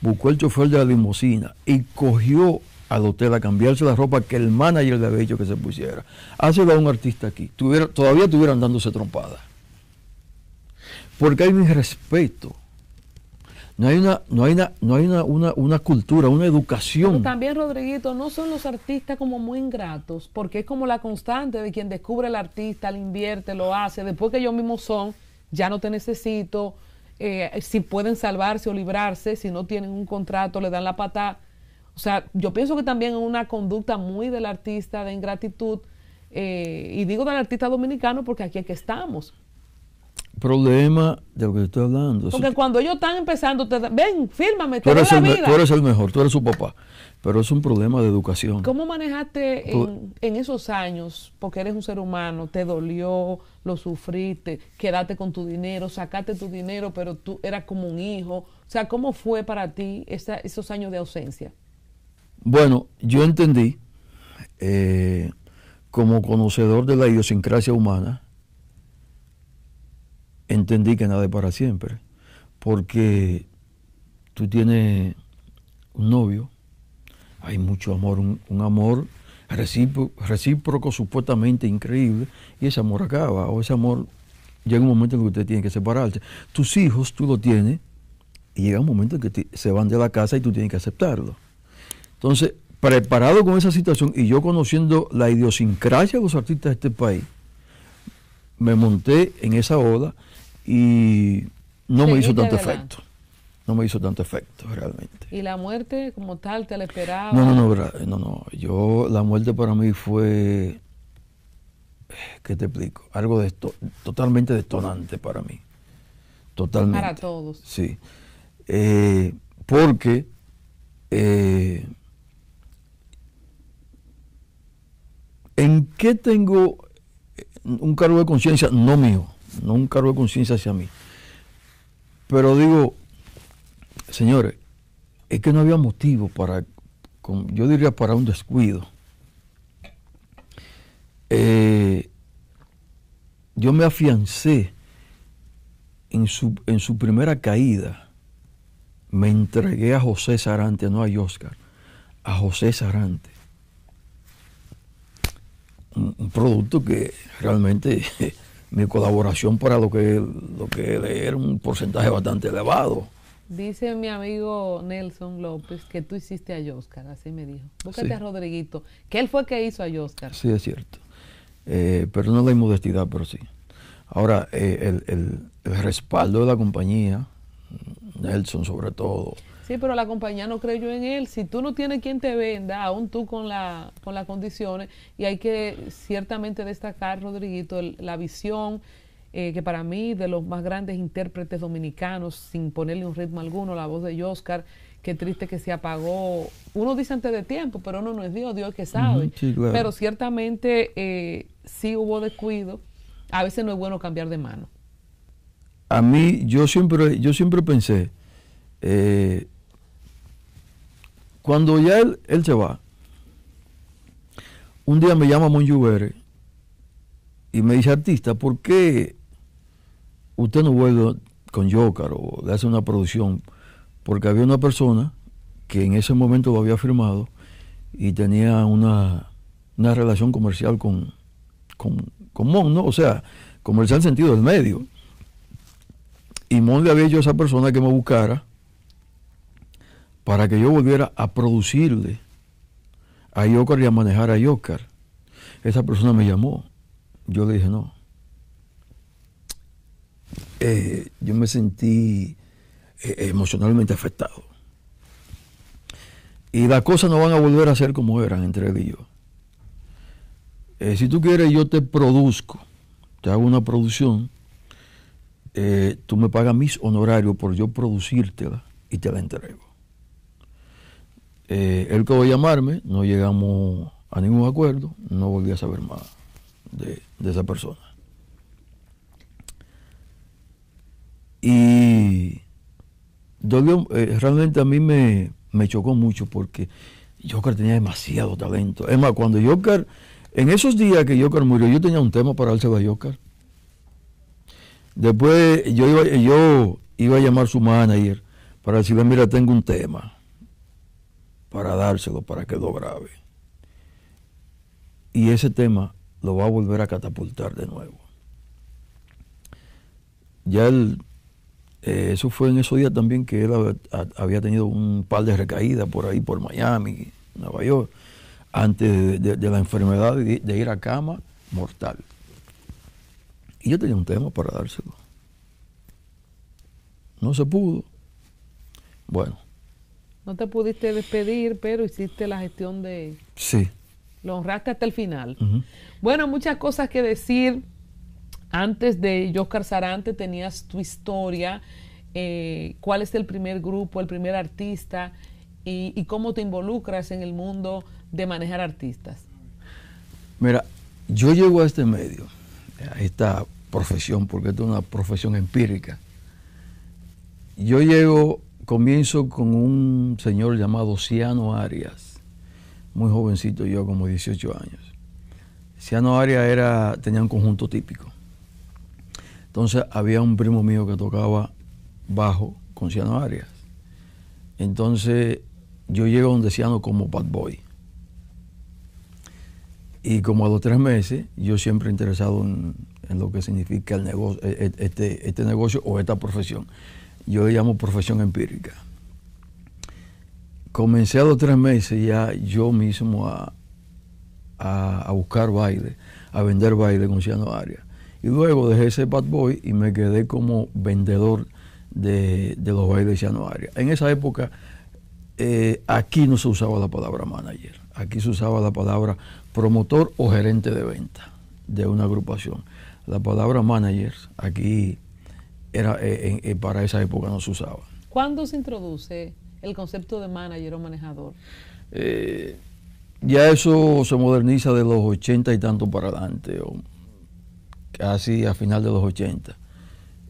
Buscó el chofer de la limusina y cogió al hotel a cambiarse la ropa que el manager le había que se pusiera. Hácelo a un artista aquí. Todavía estuvieran dándose trompada. Porque hay un respeto. No hay una, no hay una, no hay una, una, una cultura, una Pero educación. también, Rodriguito, no son los artistas como muy ingratos, porque es como la constante de quien descubre el artista, le invierte, lo hace, después que ellos mismos son, ya no te necesito, eh, si pueden salvarse o librarse, si no tienen un contrato, le dan la pata. O sea, yo pienso que también es una conducta muy del artista de ingratitud, eh, y digo del artista dominicano porque aquí es que estamos. Problema de lo que estoy hablando. Eso- Porque cuando ellos están empezando, te dan, ven, fírmame, tú, te doy eres la el, vida. tú eres el mejor, tú eres su papá. Pero es un problema de educación. ¿Cómo manejaste en esos años? Porque eres un ser humano, te dolió, lo sufriste, quedaste con tu dinero, sacaste tu dinero, pero tú eras como un hijo. O sea, ¿cómo fue para ti esa- esos años de ausencia? Bueno, yo entendí, eh, como conocedor de la idiosincrasia humana, entendí que nada es para siempre, porque tú tienes un novio, hay mucho amor, un, amor recíproco, supuestamente increíble, y ese amor acaba, o ese amor llega un momento en que usted tiene que separarse. Tus hijos tú los tienes y llega un momento en que se van de la casa y tú tienes que aceptarlo. Entonces, preparado con esa situación y yo conociendo la idiosincrasia de los artistas de este país, me monté en esa ola y no me hizo tanto efecto. No me hizo tanto efecto realmente. Y la muerte como tal te la esperaba. No, no, no, no, no. Yo, la muerte para mí fue, ¿qué te explico? Algo de esto, totalmente detonante para mí. Totalmente. Para todos. Sí. Eh, porque eh, ¿en qué tengo eh, un cargo de conciencia? No mío, no un cargo de conciencia hacia mí. Pero digo, señores, es que no había motivo para, yo diría para un descuido. Eh, yo me afiancé en su, en su primera caída. Me entregué a José Sarante, no a Oscar, a José Sarante. Un, un producto que realmente mi colaboración para lo que, lo que era un porcentaje bastante elevado. Dice mi amigo Nelson López que tú hiciste a Oscar, así me dijo. Búscate Sí. a Rodriguito, que él fue que hizo a Oscar. Sí, es cierto. Eh, pero no la inmodestidad, pero sí. Ahora, eh, el, el- el respaldo de la compañía, Nelson sobre todo, Sí, pero la compañía no creyó en él. Si tú no tienes quien te venda, aún tú con, la, con las condiciones, y hay que ciertamente destacar, Rodriguito, el- la visión eh, que para mí de los más grandes intérpretes dominicanos, sin ponerle un ritmo alguno, la voz de Oscar, qué triste que se apagó. Uno dice antes de tiempo, pero uno no es Dios, Dios es que sabe. Ujú, sí, claro. Pero ciertamente eh, sí hubo descuido. A veces no es bueno cambiar de mano. a mí yo siempre yo siempre pensé eh, cuando ya él, él se va un día me llama Monjubere y me dice artista ¿por qué usted no vuelve con Joker o le hace una producción? porque había una persona que en ese momento lo había firmado y tenía una, una relación comercial con, con, con Mon, ¿no? O sea, comercial en sentido del medio. Y Mon le había hecho a esa persona que me buscara para que yo volviera a producirle a Yokar y a manejar a Yokar. Esa persona me llamó. Yo le dije no. Eh, yo me sentí eh, emocionalmente afectado. Y las cosas no van a volver a ser como eran entre él y yo. Eh, si tú quieres, yo te produzco, te hago una producción tú me pagas mis honorarios por yo producírtela y te la entrego. Eh, él quedó a llamarme, no llegamos a ningún acuerdo, no volví a saber más de, esa persona. Y eh, realmente a mí me, me chocó mucho porque Joker tenía demasiado talento. Es más, cuando Joker, en esos días que Joker murió, yo tenía un tema para dárselo a Joker. Después yo iba, yo iba a llamar a su manager para decirle, mira, tengo un tema para dárselo, para que lo grabe. Y ese tema lo va a volver a catapultar de nuevo. Ya él, eh, eso fue en esos días también que él había tenido un par de recaídas por ahí, por Miami, Nueva York, antes de la enfermedad de, de ir a cama mortal. Y yo tenía un tema para dárselo. No se pudo. Bueno, No te pudiste despedir, pero hiciste la gestión de... sí. Lo honraste hasta el final. Bueno, muchas cosas que decir. Antes de Oscar Sarante tenías tu historia, eh, cuál es el primer grupo, el primer artista y, y cómo te involucras en el mundo de manejar artistas. Mira, yo llego a este medio, a esta profesión, porque esto es una profesión empírica. Yo llego, comienzo con un señor llamado Ciano Arias, muy jovencito, yo como 18 años. Ciano Arias era, tenía un conjunto típico. Entonces había un primo mío que tocaba bajo con Ciano Arias. Entonces yo llego donde Ciano como bad boy. Y como a los tres meses, yo siempre interesado en, en lo que significa el negocio, e- e- este, este negocio o esta profesión. Yo le llamo profesión empírica. Comencé a los tres meses ya yo mismo a, a, buscar baile, a vender baile con Ciano Arias. Y luego dejé ese bad boy y me quedé como vendedor de, de los bailes de Ciano Arias. En esa época eh, aquí no se usaba la palabra manager, aquí se usaba la palabra promotor o gerente de venta de una agrupación. La palabra manager aquí era eh, eh, para esa época no se usaba. ¿Cuándo se introduce el concepto de manager o manejador? Eh, ya eso se moderniza de los 80 y tanto para adelante, o casi a final de los 80.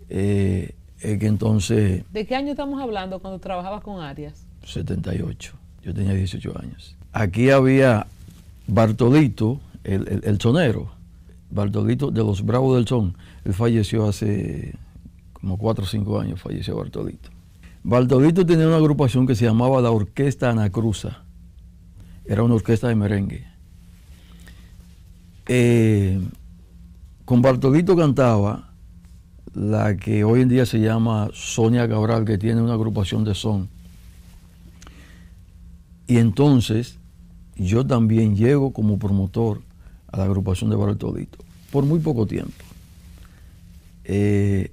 Eh, es que entonces, ¿De qué año estamos hablando cuando trabajabas con Arias? 78, yo tenía 18 años. Aquí había Bartolito, el, el, el sonero, Bartolito de los Bravos del Son. Él falleció hace como 4 o 5 años, falleció Bartolito. Bartolito tenía una agrupación que se llamaba la Orquesta Anacruza. Era una orquesta de merengue. Eh, con Bartolito cantaba la que hoy en día se llama Sonia Cabral, que tiene una agrupación de son. Y entonces yo también llego como promotor a la agrupación de Bartolito, por muy poco tiempo. Eh,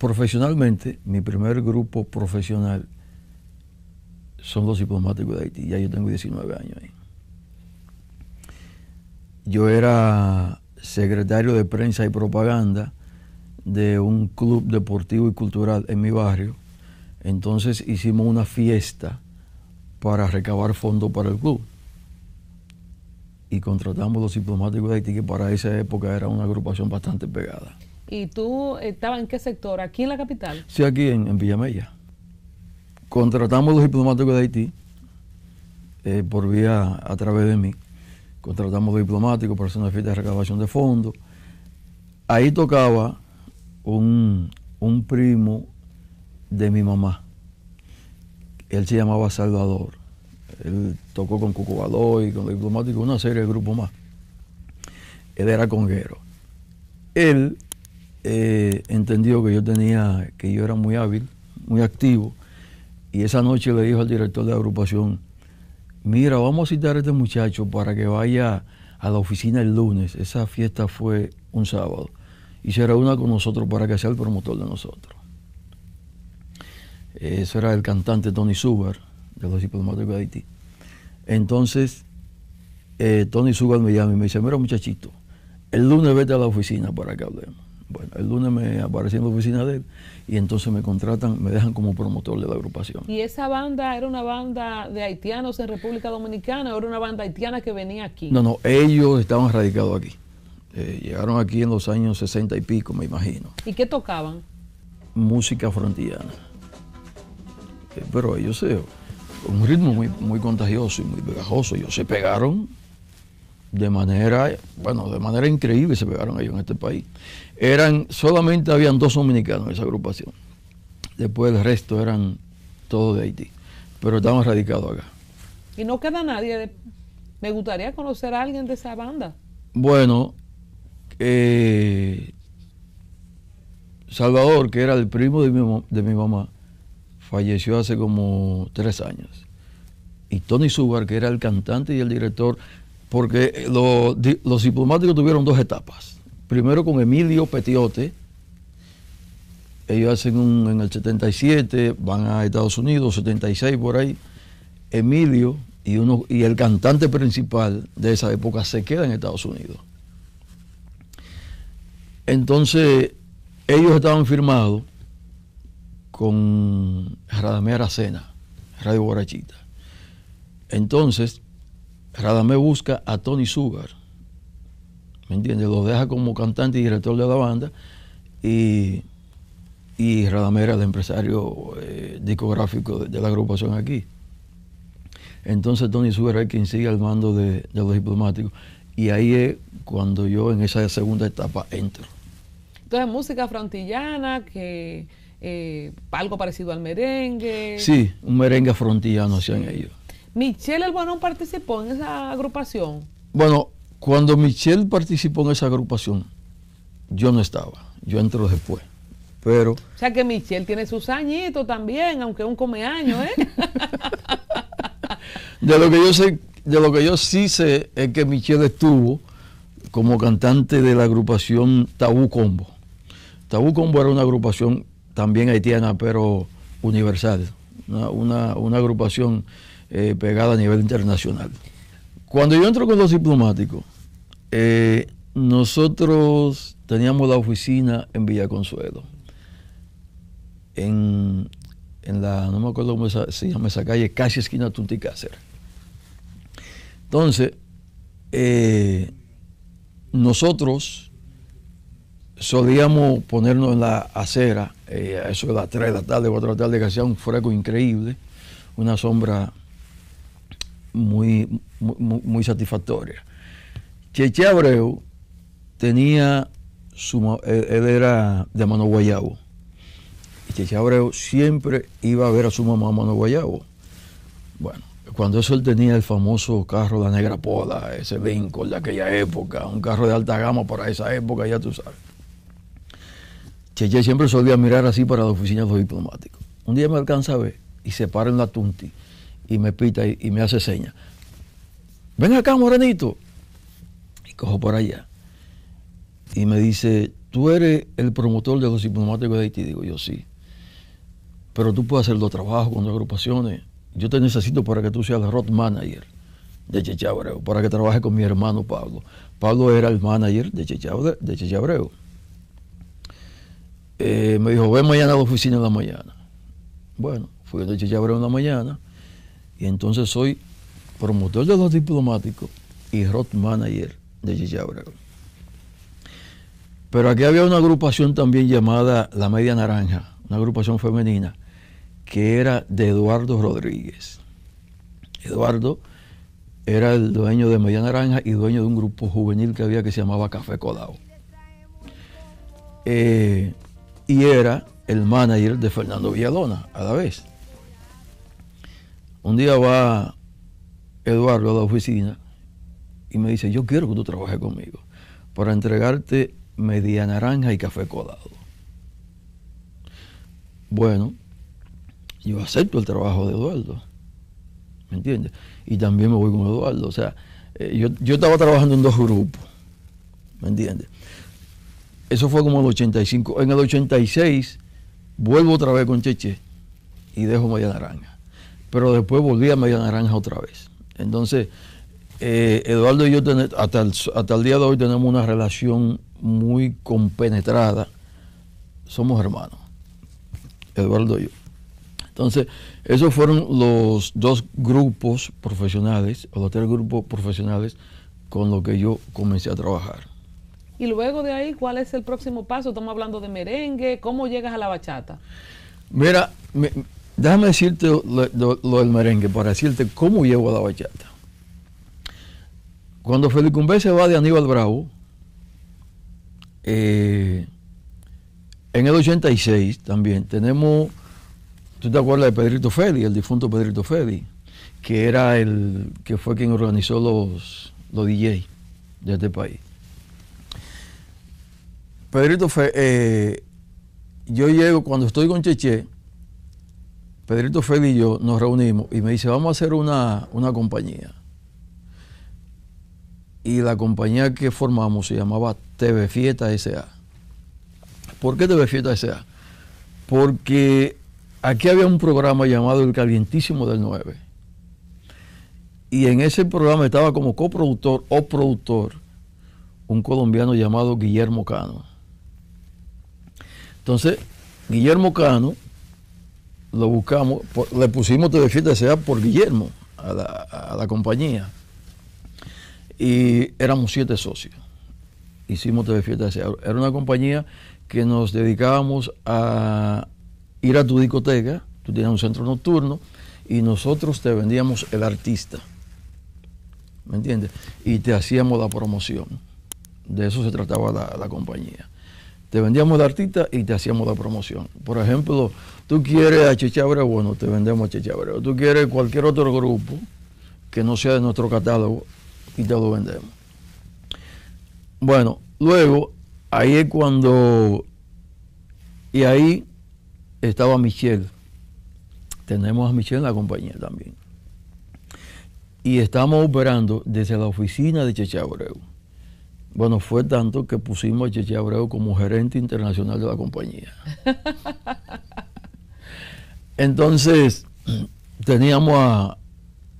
profesionalmente, mi primer grupo profesional son los diplomáticos de Haití, ya yo tengo 19 años ahí. Yo era secretario de prensa y propaganda de un club deportivo y cultural en mi barrio. Entonces hicimos una fiesta para recabar fondos para el club. Y contratamos los diplomáticos de Haití, que para esa época era una agrupación bastante pegada. ¿Y tú estabas en qué sector? ¿Aquí en la capital? Sí, aquí en, en Villamella. Contratamos los diplomáticos de Haití eh, por vía a través de mí. Contratamos los diplomáticos para hacer una fiesta de recaudación de fondos. Ahí tocaba un, un primo de mi mamá. Él se llamaba Salvador. Él tocó con Cuco y con los diplomáticos, una serie de grupos más. Él era conguero. Él entendió que yo tenía, que yo era muy hábil, muy activo, y esa noche le dijo al director de agrupación, mira, vamos a citar a este muchacho para que vaya a la oficina el lunes. Esa fiesta fue un sábado. Y se reúna con nosotros para que sea el promotor de nosotros. Eso era el cantante Tony Sugar, de los diplomáticos de Haití. Entonces, eh, Tony Sugar me llama y me dice, mira muchachito, el lunes vete a la oficina para que hablemos. Bueno, el lunes me aparecí en la oficina de él y entonces me contratan, me dejan como promotor de la agrupación. ¿Y esa banda era una banda de haitianos en República Dominicana o era una banda haitiana que venía aquí? No, no, ellos estaban radicados aquí. Eh, llegaron aquí en los años 60 y pico, me imagino. ¿Y qué tocaban? Música frontillana. Eh, pero ellos un ritmo muy, muy contagioso y muy pegajoso. Ellos se pegaron de manera, bueno, de manera increíble se pegaron ellos en este país. Eran, solamente habían dos dominicanos en esa agrupación. Después el resto eran todos de Haití. Pero estaban radicados acá. Y no queda nadie. de- Me gustaría conocer a alguien de esa banda. Bueno, eh, Salvador, que era el primo de mi, de mi mamá, falleció hace como tres años. Y Tony Sugar, que era el cantante y el director, porque lo- los diplomáticos tuvieron dos etapas. Primero con Emilio Petiote, ellos hacen un, en el 77, van a Estados Unidos, 76 por ahí. Emilio y, uno, y el cantante principal de esa época se queda en Estados Unidos. Entonces, ellos estaban firmados con Radamé Aracena, Radio Borachita. Entonces, Radamé busca a Tony Sugar, ¿me entiendes? Lo deja como cantante y director de la banda y, y Radamé era el empresario eh, discográfico de, de la agrupación aquí. Entonces Tony Sugar es quien sigue al mando de, de los diplomáticos y ahí es cuando yo en esa segunda etapa entro. Entonces, música frontillana, que eh, algo parecido al merengue. Sí, un merengue frontillano hacían ellos. Michelle El Bonón participó en esa agrupación. Bueno, Cuando Michelle participó en esa agrupación, yo no estaba, yo entro después. Pero O sea que Michelle tiene sus añitos también, aunque un comeaño, ¿eh? de lo que yo sé, de lo que yo sí sé es que Michelle estuvo como cantante de la agrupación Tabú Combo. Tabú Combo era una agrupación también haitiana, pero universal, una, una- una agrupación eh, pegada a nivel internacional. Cuando yo entro con los diplomáticos, eh, nosotros teníamos la oficina en Villa Consuelo, en, en la, no me acuerdo cómo se llama esa calle, casi esquina Tunti. Entonces, eh, nosotros solíamos ponernos en la acera, eh, eso de las 3 de la tarde, 4 de la tarde, que hacía un fresco increíble, una sombra muy, muy, satisfactoria. Cheche Abreu tenía su, él, era de Mano Guayabo. Y Cheche Abreu siempre iba a ver a su mamá a Mano Guayabo. Bueno, cuando eso él tenía el famoso carro La Negra Pola, ese Lincoln de aquella época, un carro de alta gama para esa época, ya tú sabes. Cheche siempre solía mirar así para la oficina de los diplomáticos. Un día me alcanza a ver y se para en la Tunti y me pita y me hace señas. Ven acá, morenito. Y cojo por allá. Y me dice, tú eres el promotor de los diplomáticos de Haití. Digo, yo sí. Pero tú puedes hacer los trabajos con las agrupaciones. Yo te necesito para que tú seas el road manager de Cheche Abreu, para que trabajes con mi hermano Pablo. Pablo era el manager de Cheche Abreu. De. Eh, me dijo, ven mañana a la oficina en la mañana. Bueno, fui de Cheche Abreu en la mañana y entonces soy promotor de los diplomáticos y road manager de Cheche Abreu. Pero aquí había una agrupación también llamada La Media Naranja, una agrupación femenina, que era de Eduardo Rodríguez. Eduardo era el dueño de Media Naranja y dueño de un grupo juvenil que había que se llamaba Café Colao. Eh, y era el manager de Fernando Villalona a la vez. Un día va Eduardo a la oficina y me dice, yo quiero que tú trabajes conmigo para entregarte media naranja y café colado. Bueno, yo acepto el trabajo de Eduardo, ¿me entiendes? Y también me voy con Eduardo. O sea, eh, yo, yo estaba trabajando en dos grupos, ¿me entiendes? Eso fue como el 85. En el 86 vuelvo otra vez con Cheche y dejo Media Naranja. Pero después volví a Media Naranja otra vez. Entonces, eh, Eduardo y yo hasta el, hasta el día de hoy tenemos una relación muy compenetrada. Somos hermanos, Eduardo y yo. Entonces, esos fueron los dos grupos profesionales, o los tres grupos profesionales con los que yo comencé a trabajar. Y luego de ahí, ¿cuál es el próximo paso? Estamos hablando de merengue, ¿cómo llegas a la bachata? Mira, me- déjame decirte lo, del merengue para decirte cómo llego a la bachata. Cuando Felicumbé se va de Aníbal Bravo, eh, en el 86 también tenemos, ¿tú te acuerdas de Pedrito Feli, el difunto Pedrito Feli, que era el que fue quien organizó los, los DJ de este país? Pedrito Fe, eh, yo llego, cuando estoy con Cheche, Pedrito Feli y yo nos reunimos y me dice, vamos a hacer una, una compañía. Y la compañía que formamos se llamaba TV Fiesta S.A. ¿Por qué TV Fiesta S.A.? Porque aquí había un programa llamado El Calientísimo del 9. Y en ese programa estaba como coproductor o productor un colombiano llamado Guillermo Cano. Entonces, Guillermo Cano, lo buscamos, le pusimos TV Fiesta S.A. por Guillermo a la, a la compañía. Y éramos siete socios. Hicimos TV Fiesta S.A. Era una compañía que nos dedicábamos a ir a tu discoteca, tú tenías un centro nocturno, y nosotros te vendíamos el artista. ¿Me entiendes? Y te hacíamos la promoción. De eso se trataba la, la compañía. Te vendíamos el artista y te hacíamos la promoción. Por ejemplo, tú quieres a bueno, te vendemos a Cheche Abreu. Tú quieres cualquier otro grupo que no sea de nuestro catálogo y te lo vendemos. Bueno, luego, ahí es cuando, y ahí estaba Michelle. Tenemos a Michelle en la compañía también. Y estamos operando desde la oficina de Cheche Abreu. Bueno, fue tanto que pusimos a Cheche Abreu como gerente internacional de la compañía. Entonces, teníamos a,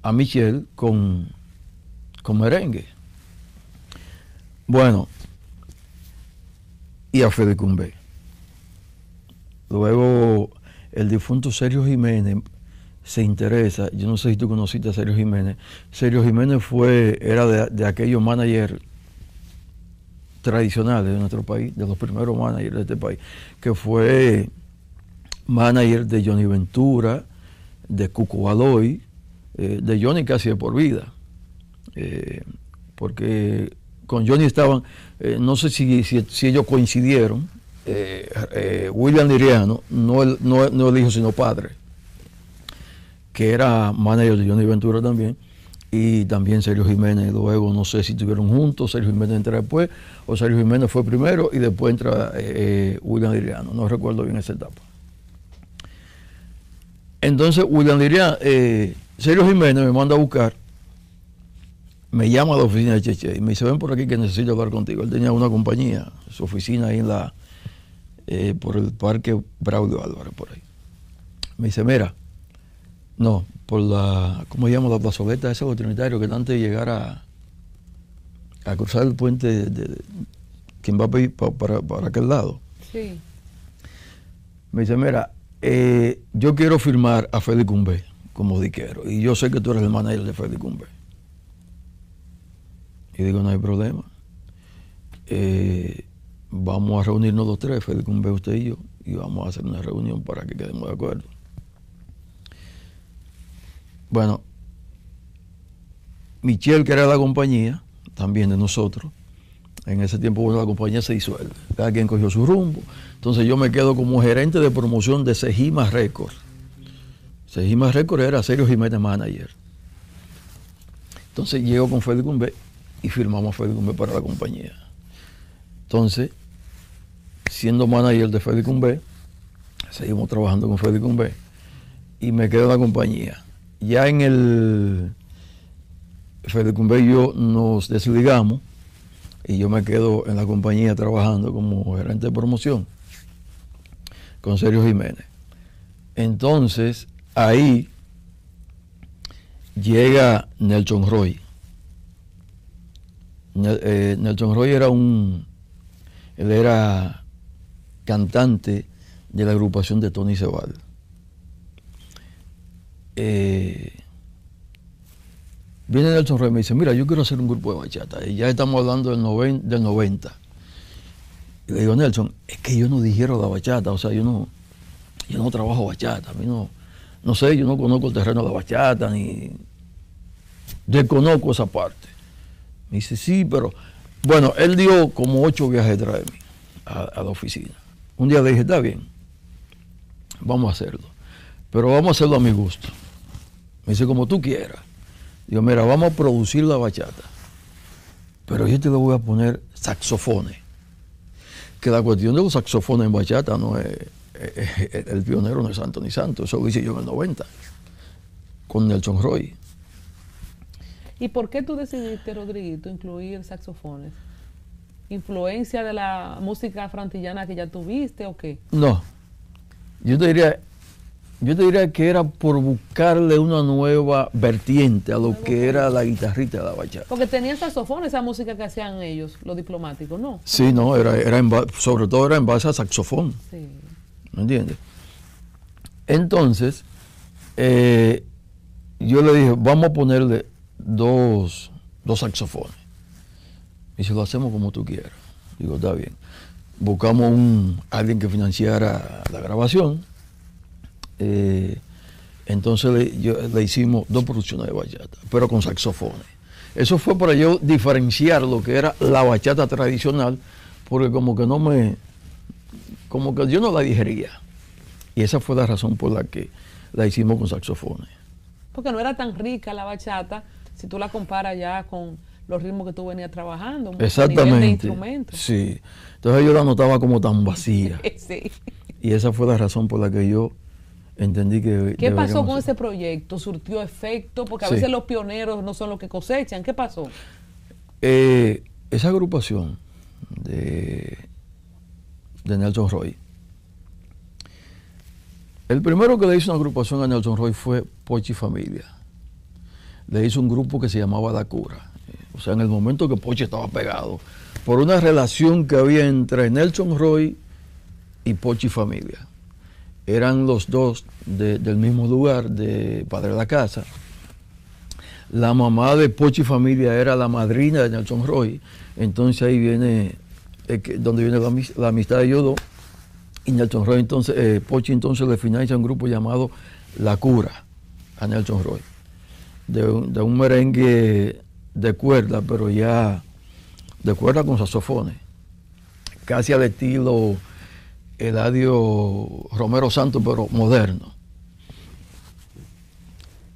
a Michelle con, con merengue. Bueno, y a Fede Cumbé. Luego, el difunto Sergio Jiménez se interesa, yo no sé si tú conociste a Sergio Jiménez, Sergio Jiménez fue, era de, de aquellos managers tradicionales de nuestro país, de los primeros managers de este país, que fue manager de Johnny Ventura, de Cuco Baloy, eh, de Johnny casi de por vida, eh, porque con Johnny estaban, eh, no sé si, si, ellos coincidieron, William Liriano, no el, no, no el hijo sino padre, que era manager de Johnny Ventura también, y también Sergio Jiménez, luego no sé si estuvieron juntos, Sergio Jiménez entra después, o Sergio Jiménez fue primero y después entra William Liriano, no recuerdo bien esa etapa. Entonces William Liriano, eh, Sergio Jiménez me manda a buscar, me llama a la oficina de Cheche y me dice, ven por aquí que necesito hablar contigo. Él tenía una compañía, su oficina ahí en la, eh, por el parque Braulio Álvarez, por ahí. Me dice, mira, no, por la, ¿cómo se llama? La plazoleta de Trinitario, que antes de llegar a, a cruzar el puente, de, de- quien va para, para- para aquel lado. Sí. Me dice, mira, eh, yo quiero firmar a Félix Cumbé como diquero, y yo sé que tú eres el manager de Félix Cumbé. Y digo, no hay problema. Eh, vamos a reunirnos los tres, Félix Cumbé, usted y yo, y vamos a hacer una reunión para que quedemos de acuerdo. Bueno, Michelle, que era la compañía, también de nosotros, en ese tiempo bueno, la compañía se disuelve, cada quien cogió su rumbo. Entonces yo me quedo como gerente de promoción de Sejima Records. Sejima Records era Sergio Jiménez Manager. Entonces llego con Félix Cumbé y firmamos a Félix Cumbé para la compañía. Entonces, siendo manager de Félix Cumbé, seguimos trabajando con Félix Cumbé y me quedo en la compañía. Ya en el Félix Cumbé y yo nos desligamos y yo me quedo en la compañía trabajando como gerente de promoción con Sergio Jiménez. Entonces, ahí llega Nelson Roy. Eh, Nelson Roy era un, él era cantante de la agrupación de Tony Cebal. Eh, viene Nelson Roy y me dice, mira, yo quiero hacer un grupo de bachata. Y ya estamos hablando del, noven- del 90. Y le digo, Nelson, es que yo no digiero la bachata, o sea, yo no, yo no trabajo bachata, a mí no, no sé, yo no conozco el terreno de la bachata, ni desconozco esa parte. Me dice, sí, pero, bueno, él dio como ocho viajes detrás de mí a, a la oficina. Un día le dije, está bien, vamos a hacerlo, pero vamos a hacerlo a mi gusto. Me dice, como tú quieras. Digo, mira, vamos a producir la bachata, pero yo te le voy a poner saxofones. Que la cuestión de los saxofones en bachata no es, es- es- el pionero no es Santo ni Santo, eso lo hice yo en el 90, con Nelson Roy. ¿Y por qué tú decidiste, Rodriguito, incluir saxofones? ¿Influencia de la música frantillana que ya tuviste o qué? No, yo te diría, yo te diría que era por buscarle una nueva vertiente a lo que era la guitarrita de la bachata. Porque tenían saxofones, esa música que hacían ellos, los diplomáticos, ¿no? Sí, no, era, era en sobre todo era en base a saxofón. Sí. ¿Me entiendes? Entonces, eh, yo le dije, vamos a ponerle dos, dos saxofones. Y si lo hacemos como tú quieras. Digo, está bien. Buscamos un, alguien que financiara la grabación. Eh, entonces le, yo- le hicimos dos producciones de bachata, pero con saxofones. Eso fue para yo diferenciar lo que era la bachata tradicional, porque como que no me, como que yo no la digería. Y esa fue la razón por la que la hicimos con saxofones. Porque no era tan rica la bachata si tú la comparas ya con los ritmos que tú venías trabajando. a nivel de Exactamente. Sí. Entonces yo la notaba como tan vacía. Sí. Y esa fue la razón por la que yo entendí que... ¿Qué pasó con ese proyecto? ¿Surtió efecto? Porque a Sí. veces los pioneros no son los que cosechan. ¿Qué pasó? Eh, esa agrupación de, de Nelson Roy, el primero que le hizo una agrupación a Nelson Roy fue Pochi Familia. Le hizo un grupo que se llamaba La Cura. O sea, en el momento que Pochi estaba pegado, por una relación que había entre Nelson Roy y Pochi Familia. Eran los dos de- del mismo lugar, de Padre de la Casa. La mamá de Pochi Familia era la madrina de Nelson Roy. Entonces ahí viene eh, donde viene la, amis- la amistad de ellos. Y Nelson Roy entonces, eh, Pochi entonces le financia un grupo llamado La Cura a Nelson Roy. De un, de un merengue de cuerda, pero ya de cuerda con saxofones. Casi al estilo Eladio Romero Santos, pero moderno.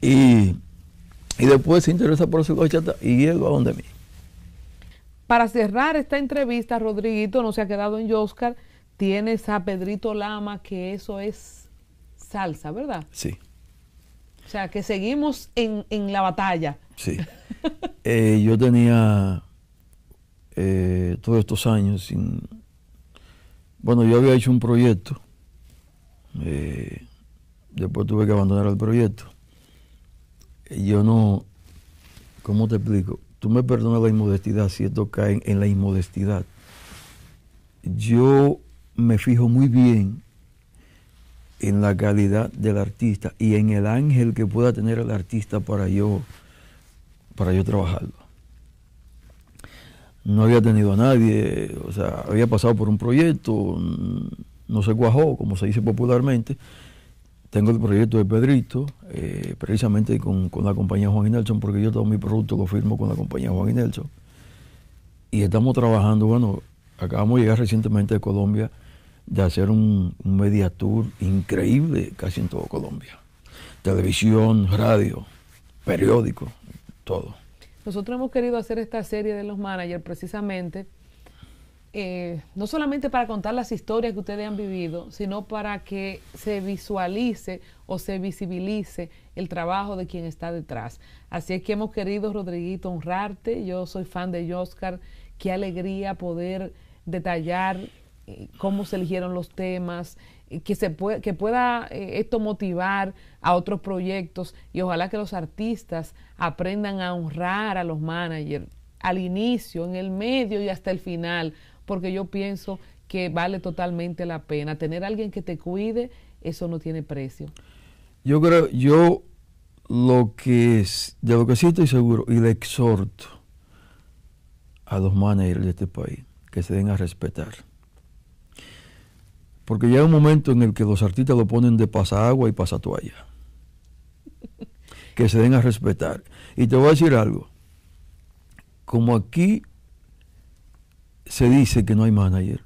Y, y después se interesa por hacer bachata y él va donde mí. Para cerrar esta entrevista, Rodriguito no se ha quedado en Oscar. Tienes a Pedrito Lama, que eso es salsa, ¿verdad? Sí, O sea, que seguimos en, en la batalla. sí. Eh, yo tenía eh, todos estos años sin... Bueno, yo había hecho un proyecto. eh, después tuve que abandonar el proyecto. Yo no... ¿Cómo te explico? Tú me perdonas la inmodestidad si esto cae en la inmodestidad. Yo me fijo muy bien en la calidad del artista y en el ángel que pueda tener el artista para yo para yo trabajarlo. No había tenido a nadie, o sea, había pasado por un proyecto, no se cuajó, como se dice popularmente. Tengo el proyecto de Pedrito, eh, precisamente con, con la compañía Juan y Nelson, porque yo todo mi producto lo firmo con la compañía Juan y Nelson. Y estamos trabajando, bueno, acabamos de llegar recientemente de Colombia, de hacer un, un media tour increíble casi en todo Colombia. Televisión, radio, periódico, todo. Nosotros hemos querido hacer esta serie de los managers precisamente, eh, no solamente para contar las historias que ustedes han vivido, sino para que se visualice o se visibilice el trabajo de quien está detrás. Así es que hemos querido, Rodriguito, honrarte. Yo soy fan de Oscar. Qué alegría poder detallar eh, cómo se eligieron los temas, que, se puede, que pueda eh, esto motivar a otros proyectos y ojalá que los artistas aprendan a honrar a los managers al inicio, en el medio y hasta el final, porque yo pienso que vale totalmente la pena. Tener a alguien que te cuide, eso no tiene precio. Yo creo, yo lo que es, de lo que sí estoy seguro y le exhorto a los managers de este país que se den a respetar. Porque llega un momento en el que los artistas lo ponen de pasagua y pasatoalla. Que se den a respetar. Y te voy a decir algo. Como aquí se dice que no hay manager,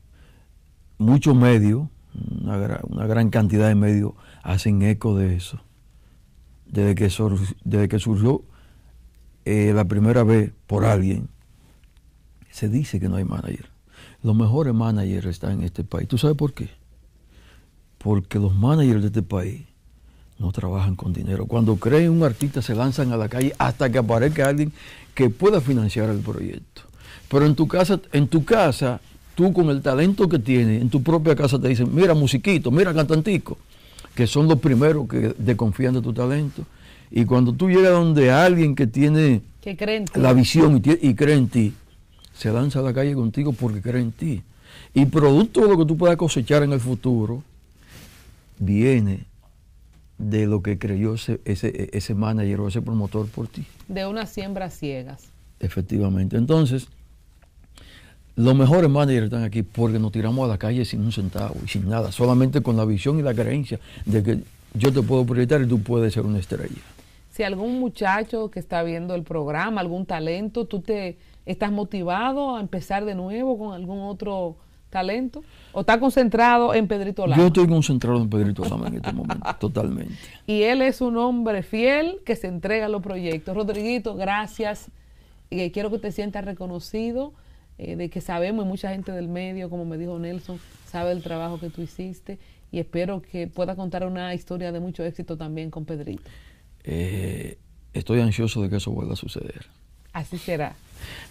muchos medios, una, una gran cantidad de medios, hacen eco de eso. Desde que, sur- desde que surgió eh, la primera vez por alguien, se dice que no hay manager. Los mejores managers están en este país. ¿Tú sabes por qué? Porque los managers de este país no trabajan con dinero. Cuando creen un artista se lanzan a la calle hasta que aparezca alguien que pueda financiar el proyecto. Pero en tu casa, en tu casa, tú con el talento que tienes, en tu propia casa te dicen, mira musiquito, mira cantantico, que son los primeros que desconfían de tu talento. Y cuando tú llegas donde alguien que tiene la visión y cree en ti, se lanza a la calle contigo porque cree en ti. Y producto de lo que tú puedas cosechar en el futuro, viene de lo que creyó ese, ese, ese manager o ese promotor por ti. De unas siembras ciegas. Efectivamente. Entonces, los mejores managers están aquí porque nos tiramos a la calle sin un centavo y sin nada, solamente con la visión y la creencia de que yo te puedo proyectar y tú puedes ser una estrella. Si algún muchacho que está viendo el programa, algún talento, tú te estás motivado a empezar de nuevo con algún otro talento o estás concentrado en Pedrito Lama. Yo estoy concentrado en Pedrito Lama en este momento, totalmente. Y él es un hombre fiel que se entrega a los proyectos. Rodriguito, gracias. eh, quiero que te sientas reconocido, eh, de que sabemos, y mucha gente del medio, como me dijo Nelson, sabe el trabajo que tú hiciste y espero que pueda contar una historia de mucho éxito también con Pedrito. Eh, estoy ansioso de que eso vuelva a suceder. Así será.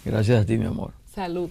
Gracias a ti, mi amor. Salud.